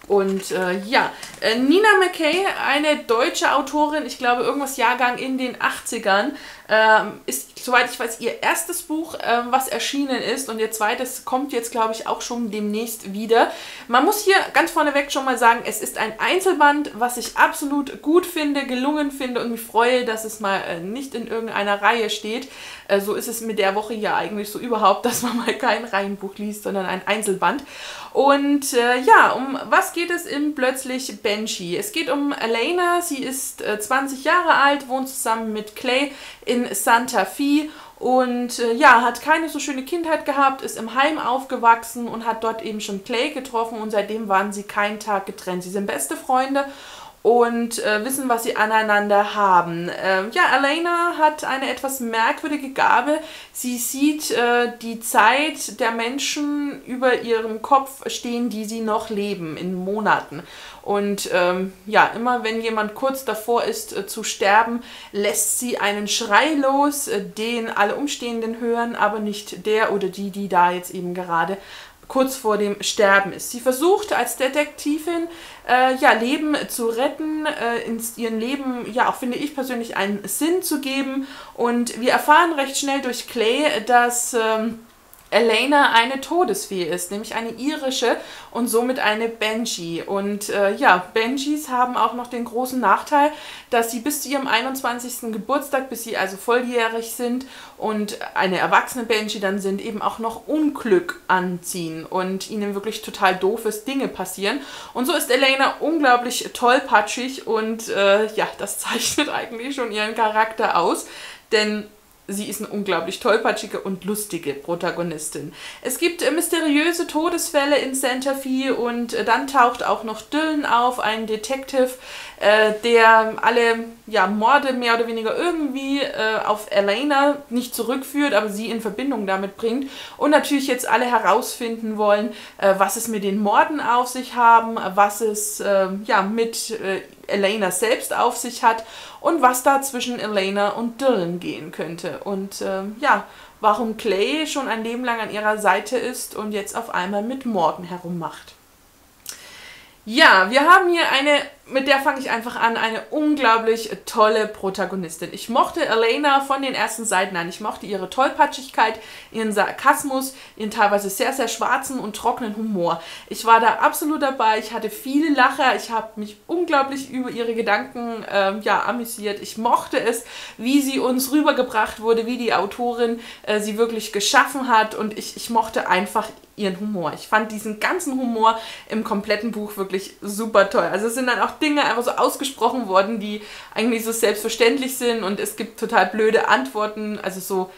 Und äh, ja, äh, Nina McKay, eine deutsche Autorin, ich glaube irgendwas Jahrgang in den 80ern, ähm, ist, soweit ich weiß, ihr erstes Buch, ähm, was erschienen ist. Und ihr zweites kommt jetzt, glaube ich, auch schon demnächst wieder. Man muss hier ganz vorneweg schon mal sagen, es ist ein Einzelband, was ich absolut gut finde, gelungen finde und mich freue, dass es mal äh, nicht in irgendeiner Reihe steht. Äh, so ist es mit der Woche ja eigentlich so überhaupt, (laughs) dass man mal kein Reihenbuch liest, sondern ein Einzelband. Und äh, ja, um was geht es in Plötzlich Banshee? Es geht um Elena, sie ist 20 äh, Jahre alt, wohnt zusammen mit Clay in Santa Fe und äh, ja, hat keine so schöne Kindheit gehabt, ist im Heim aufgewachsen und hat dort eben schon Clay getroffen und seitdem waren sie keinen Tag getrennt. Sie sind beste Freunde und äh, wissen, was sie aneinander haben. Ähm, ja, Elena hat eine etwas merkwürdige Gabe. Sie sieht äh, die Zeit der Menschen über ihrem Kopf stehen, die sie noch leben, in Monaten. Und ähm, ja, immer wenn jemand kurz davor ist äh, zu sterben, lässt sie einen Schrei los, äh, den alle Umstehenden hören, aber nicht der oder die, die da jetzt eben gerade kurz vor dem Sterben ist. Sie versucht als Detektivin äh, ja, Leben zu retten, äh, ins, ihren Leben, ja auch finde ich persönlich, einen Sinn zu geben. Und wir erfahren recht schnell durch Clay, dass... Ähm, Elena eine Todesfee ist, nämlich eine irische und somit eine Banshee. Und äh, ja, Banshees haben auch noch den großen Nachteil, dass sie bis zu ihrem 21. Geburtstag, bis sie also volljährig sind und eine erwachsene Banshee dann sind, eben auch noch Unglück anziehen und ihnen wirklich total doofes Dinge passieren. Und so ist Elena unglaublich tollpatschig und äh, ja, das (laughs) zeichnet eigentlich schon ihren Charakter aus, denn sie ist eine unglaublich tollpatschige und lustige Protagonistin. Es gibt äh, mysteriöse Todesfälle in Santa Fe und äh, dann taucht auch noch Dylan auf, ein Detective, äh, der alle ja, Morde mehr oder weniger irgendwie äh, auf Elena nicht zurückführt, aber sie in Verbindung damit bringt. Und natürlich jetzt alle herausfinden wollen, äh, was es mit den Morden auf sich haben, was es ähm, ja, mit äh, Elena selbst auf sich hat und was da zwischen Elena und Dylan gehen könnte. Und ähm, ja, warum Clay schon ein Leben lang an ihrer Seite ist und jetzt auf einmal mit Morgan herummacht. Ja, wir haben hier eine mit der fange ich einfach an. Eine unglaublich tolle Protagonistin. Ich mochte Elena von den ersten Seiten an. Ich mochte ihre Tollpatschigkeit, ihren Sarkasmus, ihren teilweise sehr, sehr schwarzen und trockenen Humor. Ich war da absolut dabei. Ich hatte viele Lacher. Ich habe mich unglaublich über ihre Gedanken ähm, ja, amüsiert. Ich mochte es, wie sie uns rübergebracht wurde, wie die Autorin äh, sie wirklich geschaffen hat. Und ich, ich mochte einfach ihren Humor. Ich fand diesen ganzen Humor im kompletten Buch wirklich super toll. Also es sind dann auch Dinge einfach so ausgesprochen worden, die eigentlich so selbstverständlich sind und es gibt total blöde Antworten. Also so,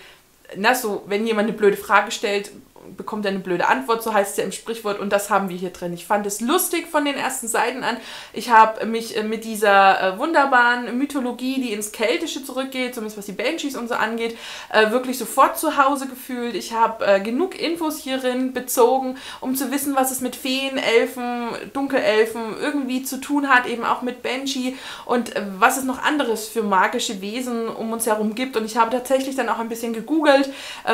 na so, wenn jemand eine blöde Frage stellt, bekommt er eine blöde Antwort, so heißt es ja im Sprichwort und das haben wir hier drin. Ich fand es lustig von den ersten Seiten an. Ich habe mich äh, mit dieser äh, wunderbaren Mythologie, die ins Keltische zurückgeht, zumindest was die Banshees und so angeht, äh, wirklich sofort zu Hause gefühlt. Ich habe genug Infos hierin bezogen, um zu wissen, was es mit Feen, Elfen, Dunkelelfen irgendwie zu tun hat, eben auch mit Banshee und was es noch anderes für magische Wesen um uns herum gibt. Und ich habe tatsächlich dann auch ein bisschen gegoogelt,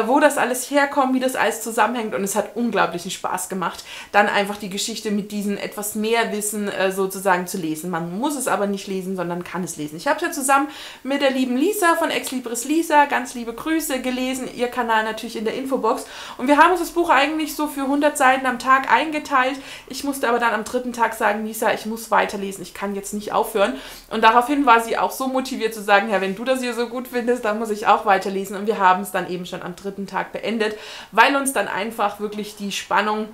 wo das alles herkommt, wie das alles zusammen zusammenhängt und es hat unglaublichen Spaß gemacht, dann einfach die Geschichte mit diesem etwas mehr Wissen äh, sozusagen zu lesen. Man muss es aber nicht lesen, sondern kann es lesen. Ich habe es ja zusammen mit der lieben Lisa von Ex Libris Lisa, ganz liebe Grüße, gelesen, ihr Kanal natürlich in der Infobox und wir haben uns das Buch eigentlich so für 100 Seiten am Tag eingeteilt. Ich musste aber dann am dritten Tag sagen, Lisa, ich muss weiterlesen, ich kann jetzt nicht aufhören und daraufhin war sie auch so motiviert zu sagen, ja, wenn du das hier so gut findest, dann muss ich auch weiterlesen und wir haben es dann eben schon am dritten Tag beendet, weil uns dann einfach wirklich die Spannung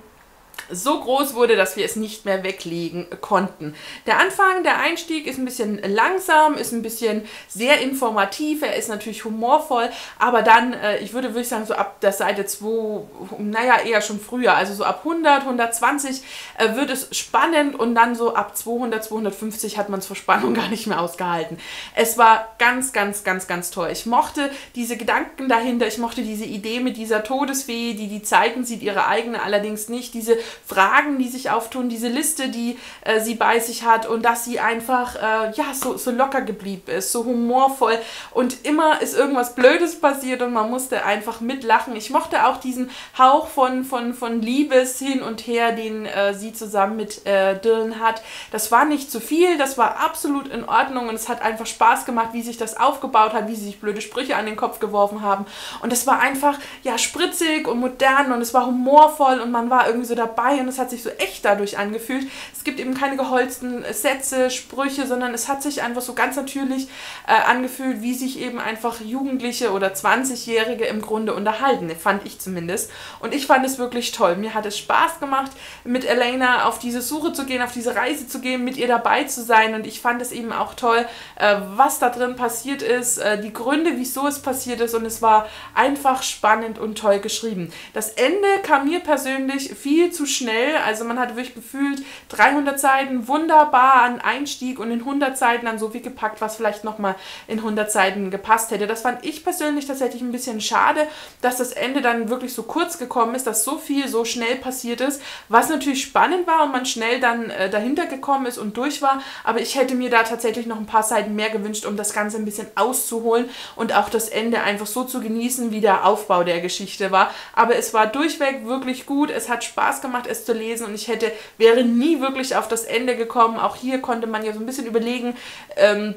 so groß wurde, dass wir es nicht mehr weglegen konnten. Der Anfang, der Einstieg ist ein bisschen langsam, ist ein bisschen sehr informativ, er ist natürlich humorvoll, aber dann, äh, ich würde wirklich sagen, so ab der Seite 2, naja, eher schon früher, also so ab 100, 120 äh, wird es spannend und dann so ab 200, 250 hat man es vor Spannung (laughs) gar nicht mehr ausgehalten. Es war ganz, ganz, ganz, ganz toll. Ich mochte diese Gedanken dahinter, ich mochte diese Idee mit dieser Todesfee, die die Zeiten sieht, ihre eigene allerdings nicht, diese Fragen, die sich auftun, diese Liste, die äh, sie bei sich hat und dass sie einfach äh, ja so, so locker geblieben ist, so humorvoll und immer ist irgendwas Blödes passiert und man musste einfach mitlachen. Ich mochte auch diesen Hauch von, von, von Liebes hin und her, den äh, sie zusammen mit äh, Dylan hat. Das war nicht zu viel, das war absolut in Ordnung und es hat einfach Spaß gemacht, wie sich das aufgebaut hat, wie sie sich blöde Sprüche an den Kopf geworfen haben und es war einfach ja spritzig und modern und es war humorvoll und man war irgendwie so dabei dabei und es hat sich so echt dadurch angefühlt. Es gibt eben keine geholzten Sätze, Sprüche, sondern es hat sich einfach so ganz natürlich äh, angefühlt, wie sich eben einfach Jugendliche oder 20-Jährige im Grunde unterhalten, fand ich zumindest. Und ich fand es wirklich toll. Mir hat es Spaß gemacht, mit Elena auf diese Suche zu gehen, auf diese Reise zu gehen, mit ihr dabei zu sein. Und ich fand es eben auch toll, äh, was da drin passiert ist, äh, die Gründe, wieso es passiert ist. Und es war einfach spannend und toll geschrieben. Das Ende kam mir persönlich viel zu schnell. Also man hat wirklich gefühlt 300 Seiten wunderbar an Einstieg und in 100 Seiten dann so viel gepackt, was vielleicht nochmal in 100 Seiten gepasst hätte. Das fand ich persönlich tatsächlich ein bisschen schade, dass das Ende dann wirklich so kurz gekommen ist, dass so viel so schnell passiert ist, was natürlich spannend war und man schnell dann äh, dahinter gekommen ist und durch war. Aber ich hätte mir da tatsächlich noch ein paar Seiten mehr gewünscht, um das Ganze ein bisschen auszuholen und auch das Ende einfach so zu genießen, wie der Aufbau der Geschichte war. Aber es war durchweg wirklich gut, es hat Spaß gemacht gemacht, es zu lesen und ich hätte, wäre nie wirklich auf das Ende gekommen. Auch hier konnte man ja so ein bisschen überlegen, ähm,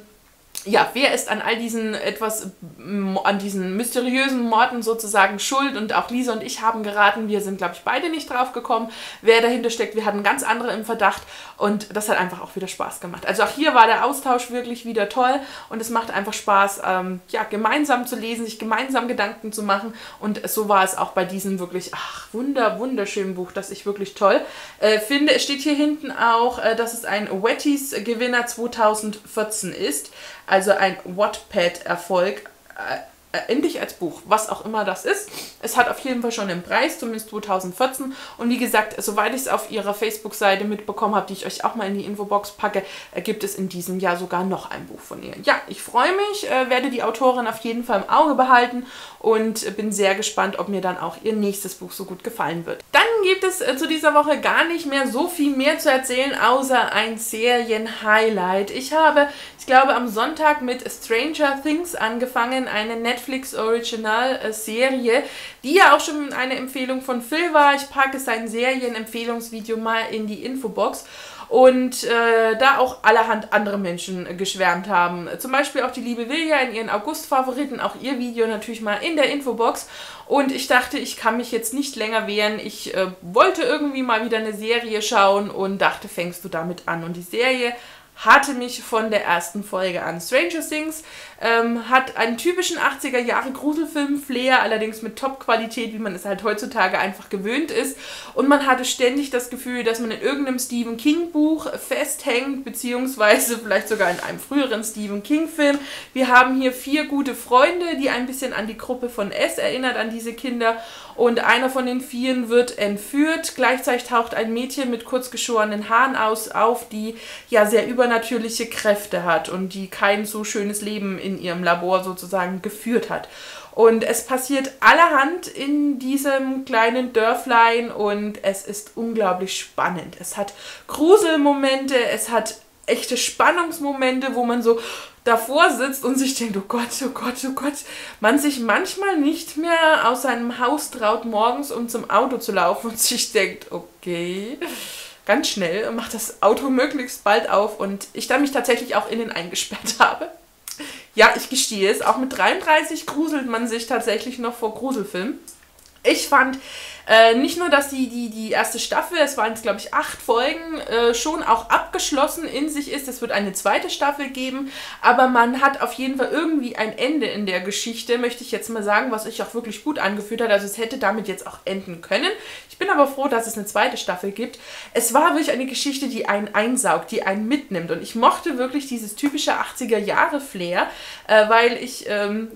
ja, wer ist an all diesen etwas, an diesen mysteriösen Morden sozusagen schuld? Und auch Lisa und ich haben geraten, wir sind, glaube ich, beide nicht drauf gekommen, wer dahinter steckt. Wir hatten ganz andere im Verdacht und das hat einfach auch wieder Spaß gemacht. Also auch hier war der Austausch wirklich wieder toll und es macht einfach Spaß, ähm, ja, gemeinsam zu lesen, sich gemeinsam Gedanken zu machen und so war es auch bei diesem wirklich, ach, wunder, wunderschönen Buch, das ich wirklich toll äh, finde. Es steht hier hinten auch, äh, dass es ein Wetties-Gewinner 2014 ist also ein Wattpad-Erfolg. Äh, äh, endlich als Buch, was auch immer das ist. Es hat auf jeden Fall schon den Preis, zumindest 2014. Und wie gesagt, soweit ich es auf ihrer Facebook-Seite mitbekommen habe, die ich euch auch mal in die Infobox packe, äh, gibt es in diesem Jahr sogar noch ein Buch von ihr. Ja, ich freue mich, äh, werde die Autorin auf jeden Fall im Auge behalten und bin sehr gespannt, ob mir dann auch ihr nächstes Buch so gut gefallen wird. Dann gibt es zu dieser Woche gar nicht mehr so viel mehr zu erzählen, außer ein Serien-Highlight. Ich habe, ich glaube, am Sonntag mit Stranger Things angefangen, eine Netflix Netflix Original äh, Serie, die ja auch schon eine Empfehlung von Phil war. Ich packe sein Serienempfehlungsvideo mal in die Infobox. und äh, da auch allerhand andere Menschen geschwärmt haben. Zum Beispiel auch die liebe Vilja in ihren August-Favoriten, auch ihr Video natürlich mal in der Infobox. Und ich dachte, ich kann mich jetzt nicht länger wehren. Ich äh, wollte irgendwie mal wieder eine Serie schauen und dachte, fängst du damit an. Und die Serie hatte mich von der ersten Folge an. Stranger Things ähm, hat einen typischen 80er Jahre Gruselfilm Flair, allerdings mit Top-Qualität, wie man es halt heutzutage einfach gewöhnt ist. Und man hatte ständig das Gefühl, dass man in irgendeinem Stephen King Buch festhängt, beziehungsweise (laughs) vielleicht sogar in einem früheren Stephen King Film. Wir haben hier vier gute Freunde, die ein bisschen an die Gruppe von S erinnert, an diese Kinder. Und einer von den Vieren wird entführt. Gleichzeitig taucht ein Mädchen mit kurz geschorenen Haaren aus, auf, die ja sehr übernatürliche Kräfte hat und die kein so schönes Leben in ihrem Labor sozusagen geführt hat. Und es passiert allerhand in diesem kleinen Dörflein und es ist unglaublich spannend. Es hat Gruselmomente, es hat echte Spannungsmomente, wo man so davor sitzt und sich denkt, oh Gott, oh Gott, oh Gott, man sich manchmal nicht mehr aus seinem Haus traut, morgens um zum Auto zu laufen und sich denkt, okay, ganz schnell, macht das Auto möglichst bald auf und ich dann mich tatsächlich auch innen eingesperrt (laughs) habe. Ja, ich gestehe es. Auch mit 33 gruselt man sich tatsächlich noch vor Gruselfilmen. Ich fand äh, nicht nur, dass die, die, die erste Staffel, es waren jetzt glaube ich acht Folgen, äh, schon auch abgeschlossen in sich ist. Es wird eine zweite Staffel geben, aber man hat auf jeden Fall irgendwie ein Ende in der Geschichte, möchte ich jetzt mal sagen, was sich auch wirklich gut angefühlt hat. Also es hätte damit jetzt auch enden können. Ich bin aber froh, dass es eine zweite Staffel gibt. Es war wirklich eine Geschichte, die einen einsaugt, die einen mitnimmt. Und ich mochte wirklich dieses typische 80er Jahre Flair, äh, weil ich, ähm,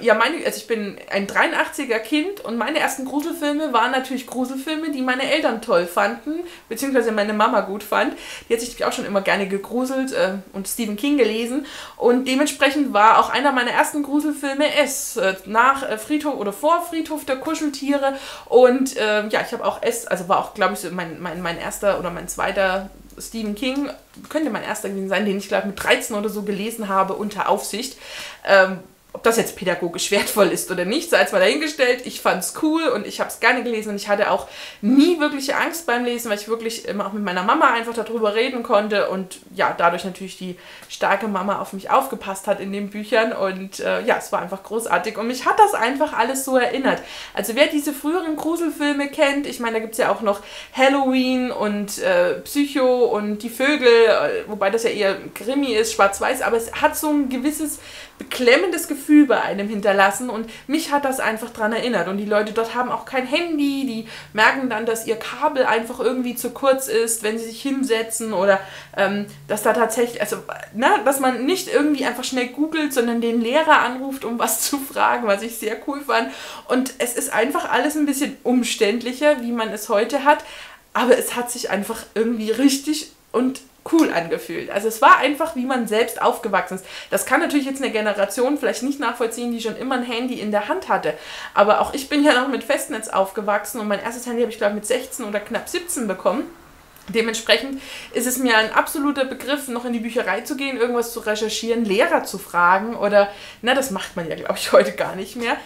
ja, meine, also ich bin ein 83er Kind und meine ersten Gruselfilme waren natürlich Gruselfilme, die meine Eltern toll fanden, beziehungsweise meine Mama gut fand. Die hat sich auch schon immer gerne gegruselt äh, und Stephen King gelesen. Und dementsprechend war auch einer meiner ersten Gruselfilme S, äh, nach äh, Friedhof oder vor Friedhof der Kuscheltiere. Und ähm, ja, ich habe auch S, also war auch, glaube ich, so mein, mein, mein erster oder mein zweiter Stephen King, könnte mein erster gewesen sein, den ich glaube mit 13 oder so gelesen habe unter Aufsicht. Ähm, ob das jetzt pädagogisch wertvoll ist oder nicht, sei es mal dahingestellt. Ich fand es cool und ich habe es gerne gelesen und ich hatte auch nie wirkliche Angst beim Lesen, weil ich wirklich immer auch mit meiner Mama einfach darüber reden konnte und ja, dadurch natürlich die starke Mama auf mich aufgepasst hat in den Büchern und äh, ja, es war einfach großartig und mich hat das einfach alles so erinnert. Also wer diese früheren Gruselfilme kennt, ich meine, da gibt es ja auch noch Halloween und äh, Psycho und die Vögel, äh, wobei das ja eher Krimi ist, schwarz-weiß, aber es hat so ein gewisses beklemmendes Gefühl bei einem hinterlassen und mich hat das einfach daran erinnert. Und die Leute dort haben auch kein Handy, die merken dann, dass ihr Kabel einfach irgendwie zu kurz ist, wenn sie sich hinsetzen oder ähm, dass da tatsächlich, also, na, dass man nicht irgendwie einfach schnell googelt, sondern den Lehrer anruft, um was (laughs) zu fragen, was ich sehr cool fand. Und es ist einfach alles ein bisschen umständlicher, wie man es heute hat, aber es hat sich einfach irgendwie richtig und cool angefühlt. Also es war einfach, wie man selbst aufgewachsen ist. Das kann natürlich jetzt eine Generation vielleicht nicht nachvollziehen, die schon immer ein Handy in der Hand hatte. Aber auch ich bin ja noch mit Festnetz aufgewachsen und mein erstes Handy habe ich glaube mit 16 oder knapp 17 bekommen. Dementsprechend ist es mir ein absoluter Begriff, noch in die Bücherei zu gehen, irgendwas zu recherchieren, Lehrer zu fragen oder, na, das macht man ja, glaube ich, (laughs) heute gar nicht mehr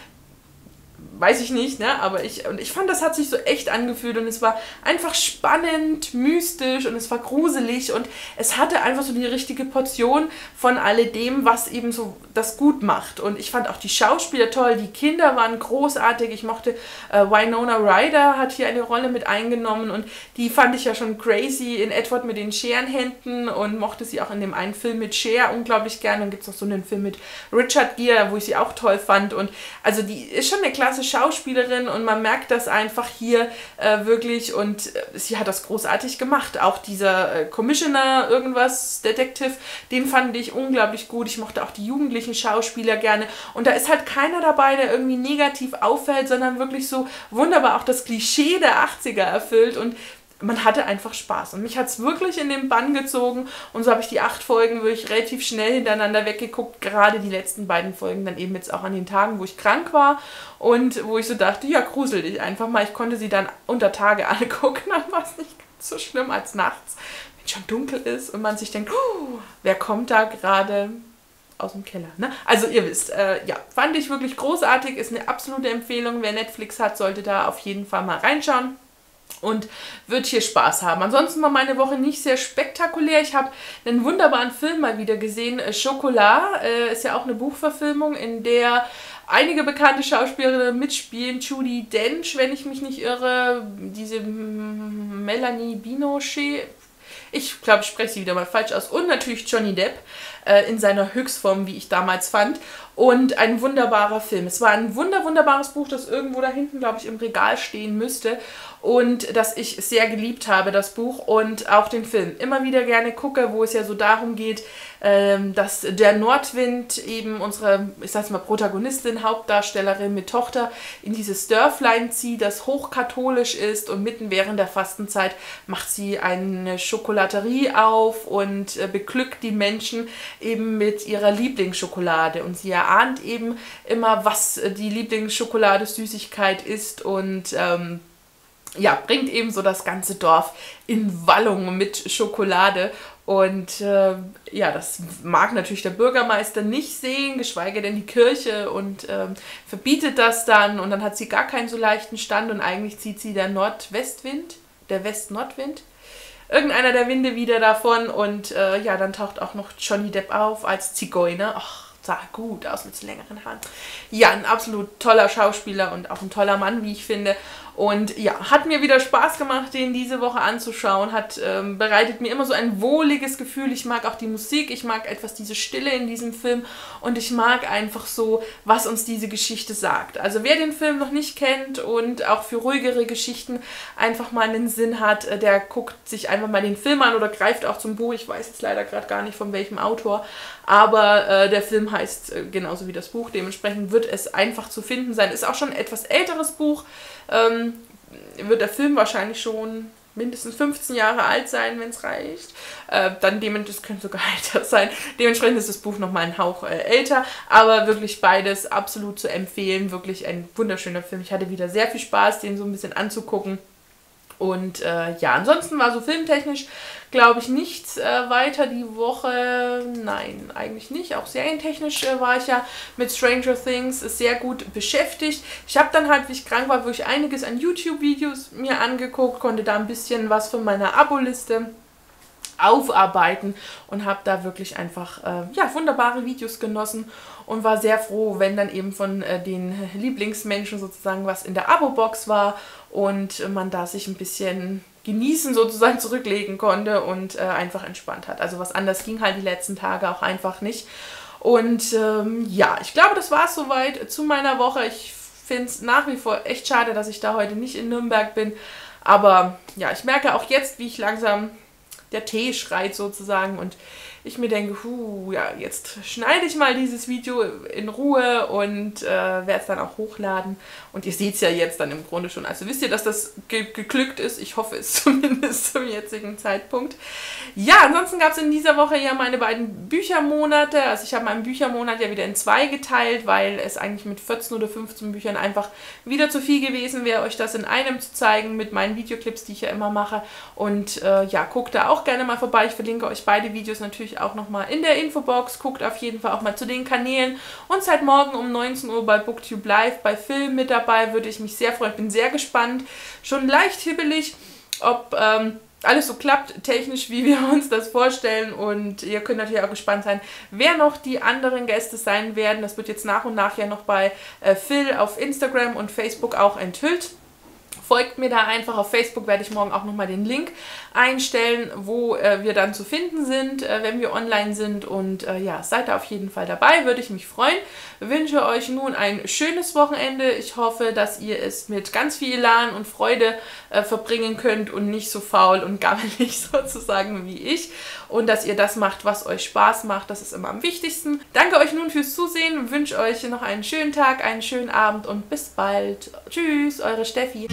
weiß ich nicht, ne? Aber ich, und ich fand, das hat sich so echt angefühlt und es war einfach spannend, mystisch und es war gruselig und es hatte einfach so die richtige Portion von alledem, was eben so das gut macht. Und ich fand auch die Schauspieler toll, die Kinder waren großartig. Ich mochte äh, Winona Ryder, hat hier eine Rolle mit eingenommen und die fand ich ja schon crazy in Edward mit den Scherenhänden und mochte sie auch in dem einen Film mit Cher unglaublich gerne. Dann gibt es auch so einen Film mit Richard Gere, wo ich sie auch toll fand. Und also die ist schon eine klasse Schauspielerin und man merkt das einfach hier äh, wirklich und äh, sie hat das großartig gemacht. Auch dieser äh, Commissioner, irgendwas, Detective, den fand ich unglaublich gut. Ich mochte auch die jugendlichen Schauspieler gerne und da ist halt keiner dabei, der irgendwie negativ auffällt, sondern wirklich so wunderbar auch das Klischee der 80er erfüllt und man hatte einfach Spaß. Und mich hat es wirklich in den Bann gezogen. Und so habe ich die acht Folgen wirklich relativ schnell hintereinander weggeguckt. Gerade die letzten beiden Folgen dann eben jetzt auch an den Tagen, wo ich krank war. Und wo ich so dachte, ja, grusel dich einfach mal. Ich konnte sie dann unter Tage (laughs) angucken. Dann war es nicht so schlimm als nachts, wenn es schon dunkel ist und man sich denkt, oh, wer kommt da gerade aus dem Keller. Ne? Also ihr wisst, äh, ja, fand ich wirklich großartig. Ist eine absolute Empfehlung. Wer Netflix hat, sollte da auf jeden Fall mal reinschauen. Und wird hier Spaß haben. Ansonsten war meine Woche nicht sehr spektakulär. Ich habe einen wunderbaren Film mal wieder gesehen. Chocolat äh, ist ja auch eine Buchverfilmung, in der einige bekannte Schauspielerinnen mitspielen. Judy Dench, wenn ich mich nicht irre, diese Melanie Binochet. Ich glaube, ich spreche sie wieder mal falsch aus. Und natürlich Johnny Depp äh, in seiner Höchstform, wie ich damals fand. Und ein wunderbarer Film. Es war ein wunder, wunderbares Buch, das irgendwo da hinten, glaube ich, im Regal stehen müsste. Und das ich sehr geliebt habe, das Buch und auch den Film. Immer wieder gerne gucke, wo es ja so darum geht, ähm, dass der Nordwind eben unsere, ich sag's mal, Protagonistin, Hauptdarstellerin mit Tochter in dieses Dörflein zieht, das hochkatholisch ist und mitten während der Fastenzeit macht sie eine Schokolaterie auf und äh, beglückt die Menschen eben mit ihrer Lieblingsschokolade. Und sie erahnt eben immer, was die Lieblingsschokolade Süßigkeit ist und ähm, ja, bringt eben so das ganze Dorf in Wallung mit Schokolade. Und äh, ja, das mag natürlich der Bürgermeister nicht sehen, geschweige denn die Kirche und äh, verbietet das dann. Und dann hat sie gar keinen so leichten Stand und eigentlich zieht sie der Nordwestwind, der West-Nordwind, irgendeiner der Winde wieder davon. Und äh, ja, dann taucht auch noch Johnny Depp auf als Zigeuner. Ach, sah gut aus mit längeren Haaren. Ja, ein absolut toller Schauspieler und auch ein toller Mann, wie ich finde. Und ja, hat mir wieder Spaß gemacht, den diese Woche anzuschauen. Hat ähm, bereitet mir immer so ein wohliges Gefühl. Ich mag auch die Musik, ich mag etwas diese Stille in diesem Film und ich mag einfach so, was uns diese Geschichte sagt. Also wer den Film noch nicht kennt und auch für ruhigere Geschichten einfach mal einen Sinn hat, äh, der guckt sich einfach mal den Film an oder greift auch zum Buch. Ich weiß jetzt leider gerade gar nicht von welchem Autor, aber äh, der Film heißt äh, genauso wie das Buch. Dementsprechend wird es einfach zu finden sein. Ist auch schon ein etwas älteres Buch ähm, wird der Film wahrscheinlich schon mindestens 15 Jahre alt sein, wenn es reicht. Äh, dann dementsprechend, das könnte sogar (laughs) älter sein. Dementsprechend ist das Buch nochmal ein Hauch äh, älter, aber wirklich beides absolut zu empfehlen. Wirklich ein wunderschöner Film. Ich hatte wieder sehr viel Spaß, den so ein bisschen anzugucken. Und äh, ja, ansonsten war so filmtechnisch, glaube ich, nichts äh, weiter die Woche. Nein, eigentlich nicht. Auch serientechnisch äh, war ich ja mit Stranger Things sehr gut beschäftigt. Ich habe dann halt, wie ich krank war, wirklich einiges an YouTube-Videos mir angeguckt, konnte da ein bisschen was von meiner Abo-Liste aufarbeiten und habe da wirklich einfach äh, ja, wunderbare Videos genossen und war sehr froh, wenn dann eben von äh, den Lieblingsmenschen sozusagen was in der Abo-Box war und man da sich ein bisschen genießen sozusagen (laughs) zurücklegen konnte und äh, einfach entspannt hat. Also was anders ging halt die letzten Tage auch einfach nicht. Und ähm, ja, ich glaube, das war es soweit zu meiner Woche. Ich finde es nach wie vor echt schade, dass ich da heute nicht in Nürnberg bin. Aber ja, ich merke auch jetzt, wie ich langsam der Tee schreit sozusagen und ich mir denke, hu, ja, jetzt schneide ich mal dieses Video in Ruhe und äh, werde es dann auch hochladen. Und ihr seht es ja jetzt dann im Grunde schon. Also wisst ihr, dass das ge geglückt ist? Ich hoffe es (laughs) zumindest zum jetzigen Zeitpunkt. Ja, ansonsten gab es in dieser Woche ja meine beiden Büchermonate. Also ich habe meinen Büchermonat ja wieder in zwei geteilt, weil es eigentlich mit 14 oder 15 Büchern einfach wieder zu viel gewesen wäre, euch das in einem zu zeigen mit meinen Videoclips, die ich ja immer mache. Und äh, ja, guckt da auch gerne mal vorbei. Ich verlinke euch beide Videos natürlich auch nochmal in der Infobox. Guckt auf jeden Fall auch mal zu den Kanälen. Und seid morgen um 19 Uhr bei Booktube Live bei Film mit dabei. Würde ich mich sehr freuen. Ich bin sehr gespannt. Schon leicht hibbelig, ob... Ähm, alles so klappt, technisch, wie wir (laughs) uns das vorstellen. Und ihr könnt natürlich auch gespannt sein, wer noch die anderen Gäste sein werden. Das wird jetzt nach und nach ja noch bei äh, Phil auf Instagram und Facebook auch enthüllt. Folgt mir da einfach. Auf Facebook werde ich morgen auch nochmal den Link einstellen, wo äh, wir dann zu finden sind, äh, wenn wir online sind. Und äh, ja, seid da auf jeden Fall dabei, würde ich mich freuen. Wünsche euch nun ein schönes Wochenende. Ich hoffe, dass ihr es mit ganz viel Elan und Freude äh, verbringen könnt und nicht so faul und (laughs) gammelig sozusagen wie ich. Und dass ihr das macht, was euch Spaß macht. Das ist immer am wichtigsten. Danke euch nun fürs Zusehen. Wünsche euch noch einen schönen Tag, einen schönen Abend und bis bald. Tschüss, eure Steffi.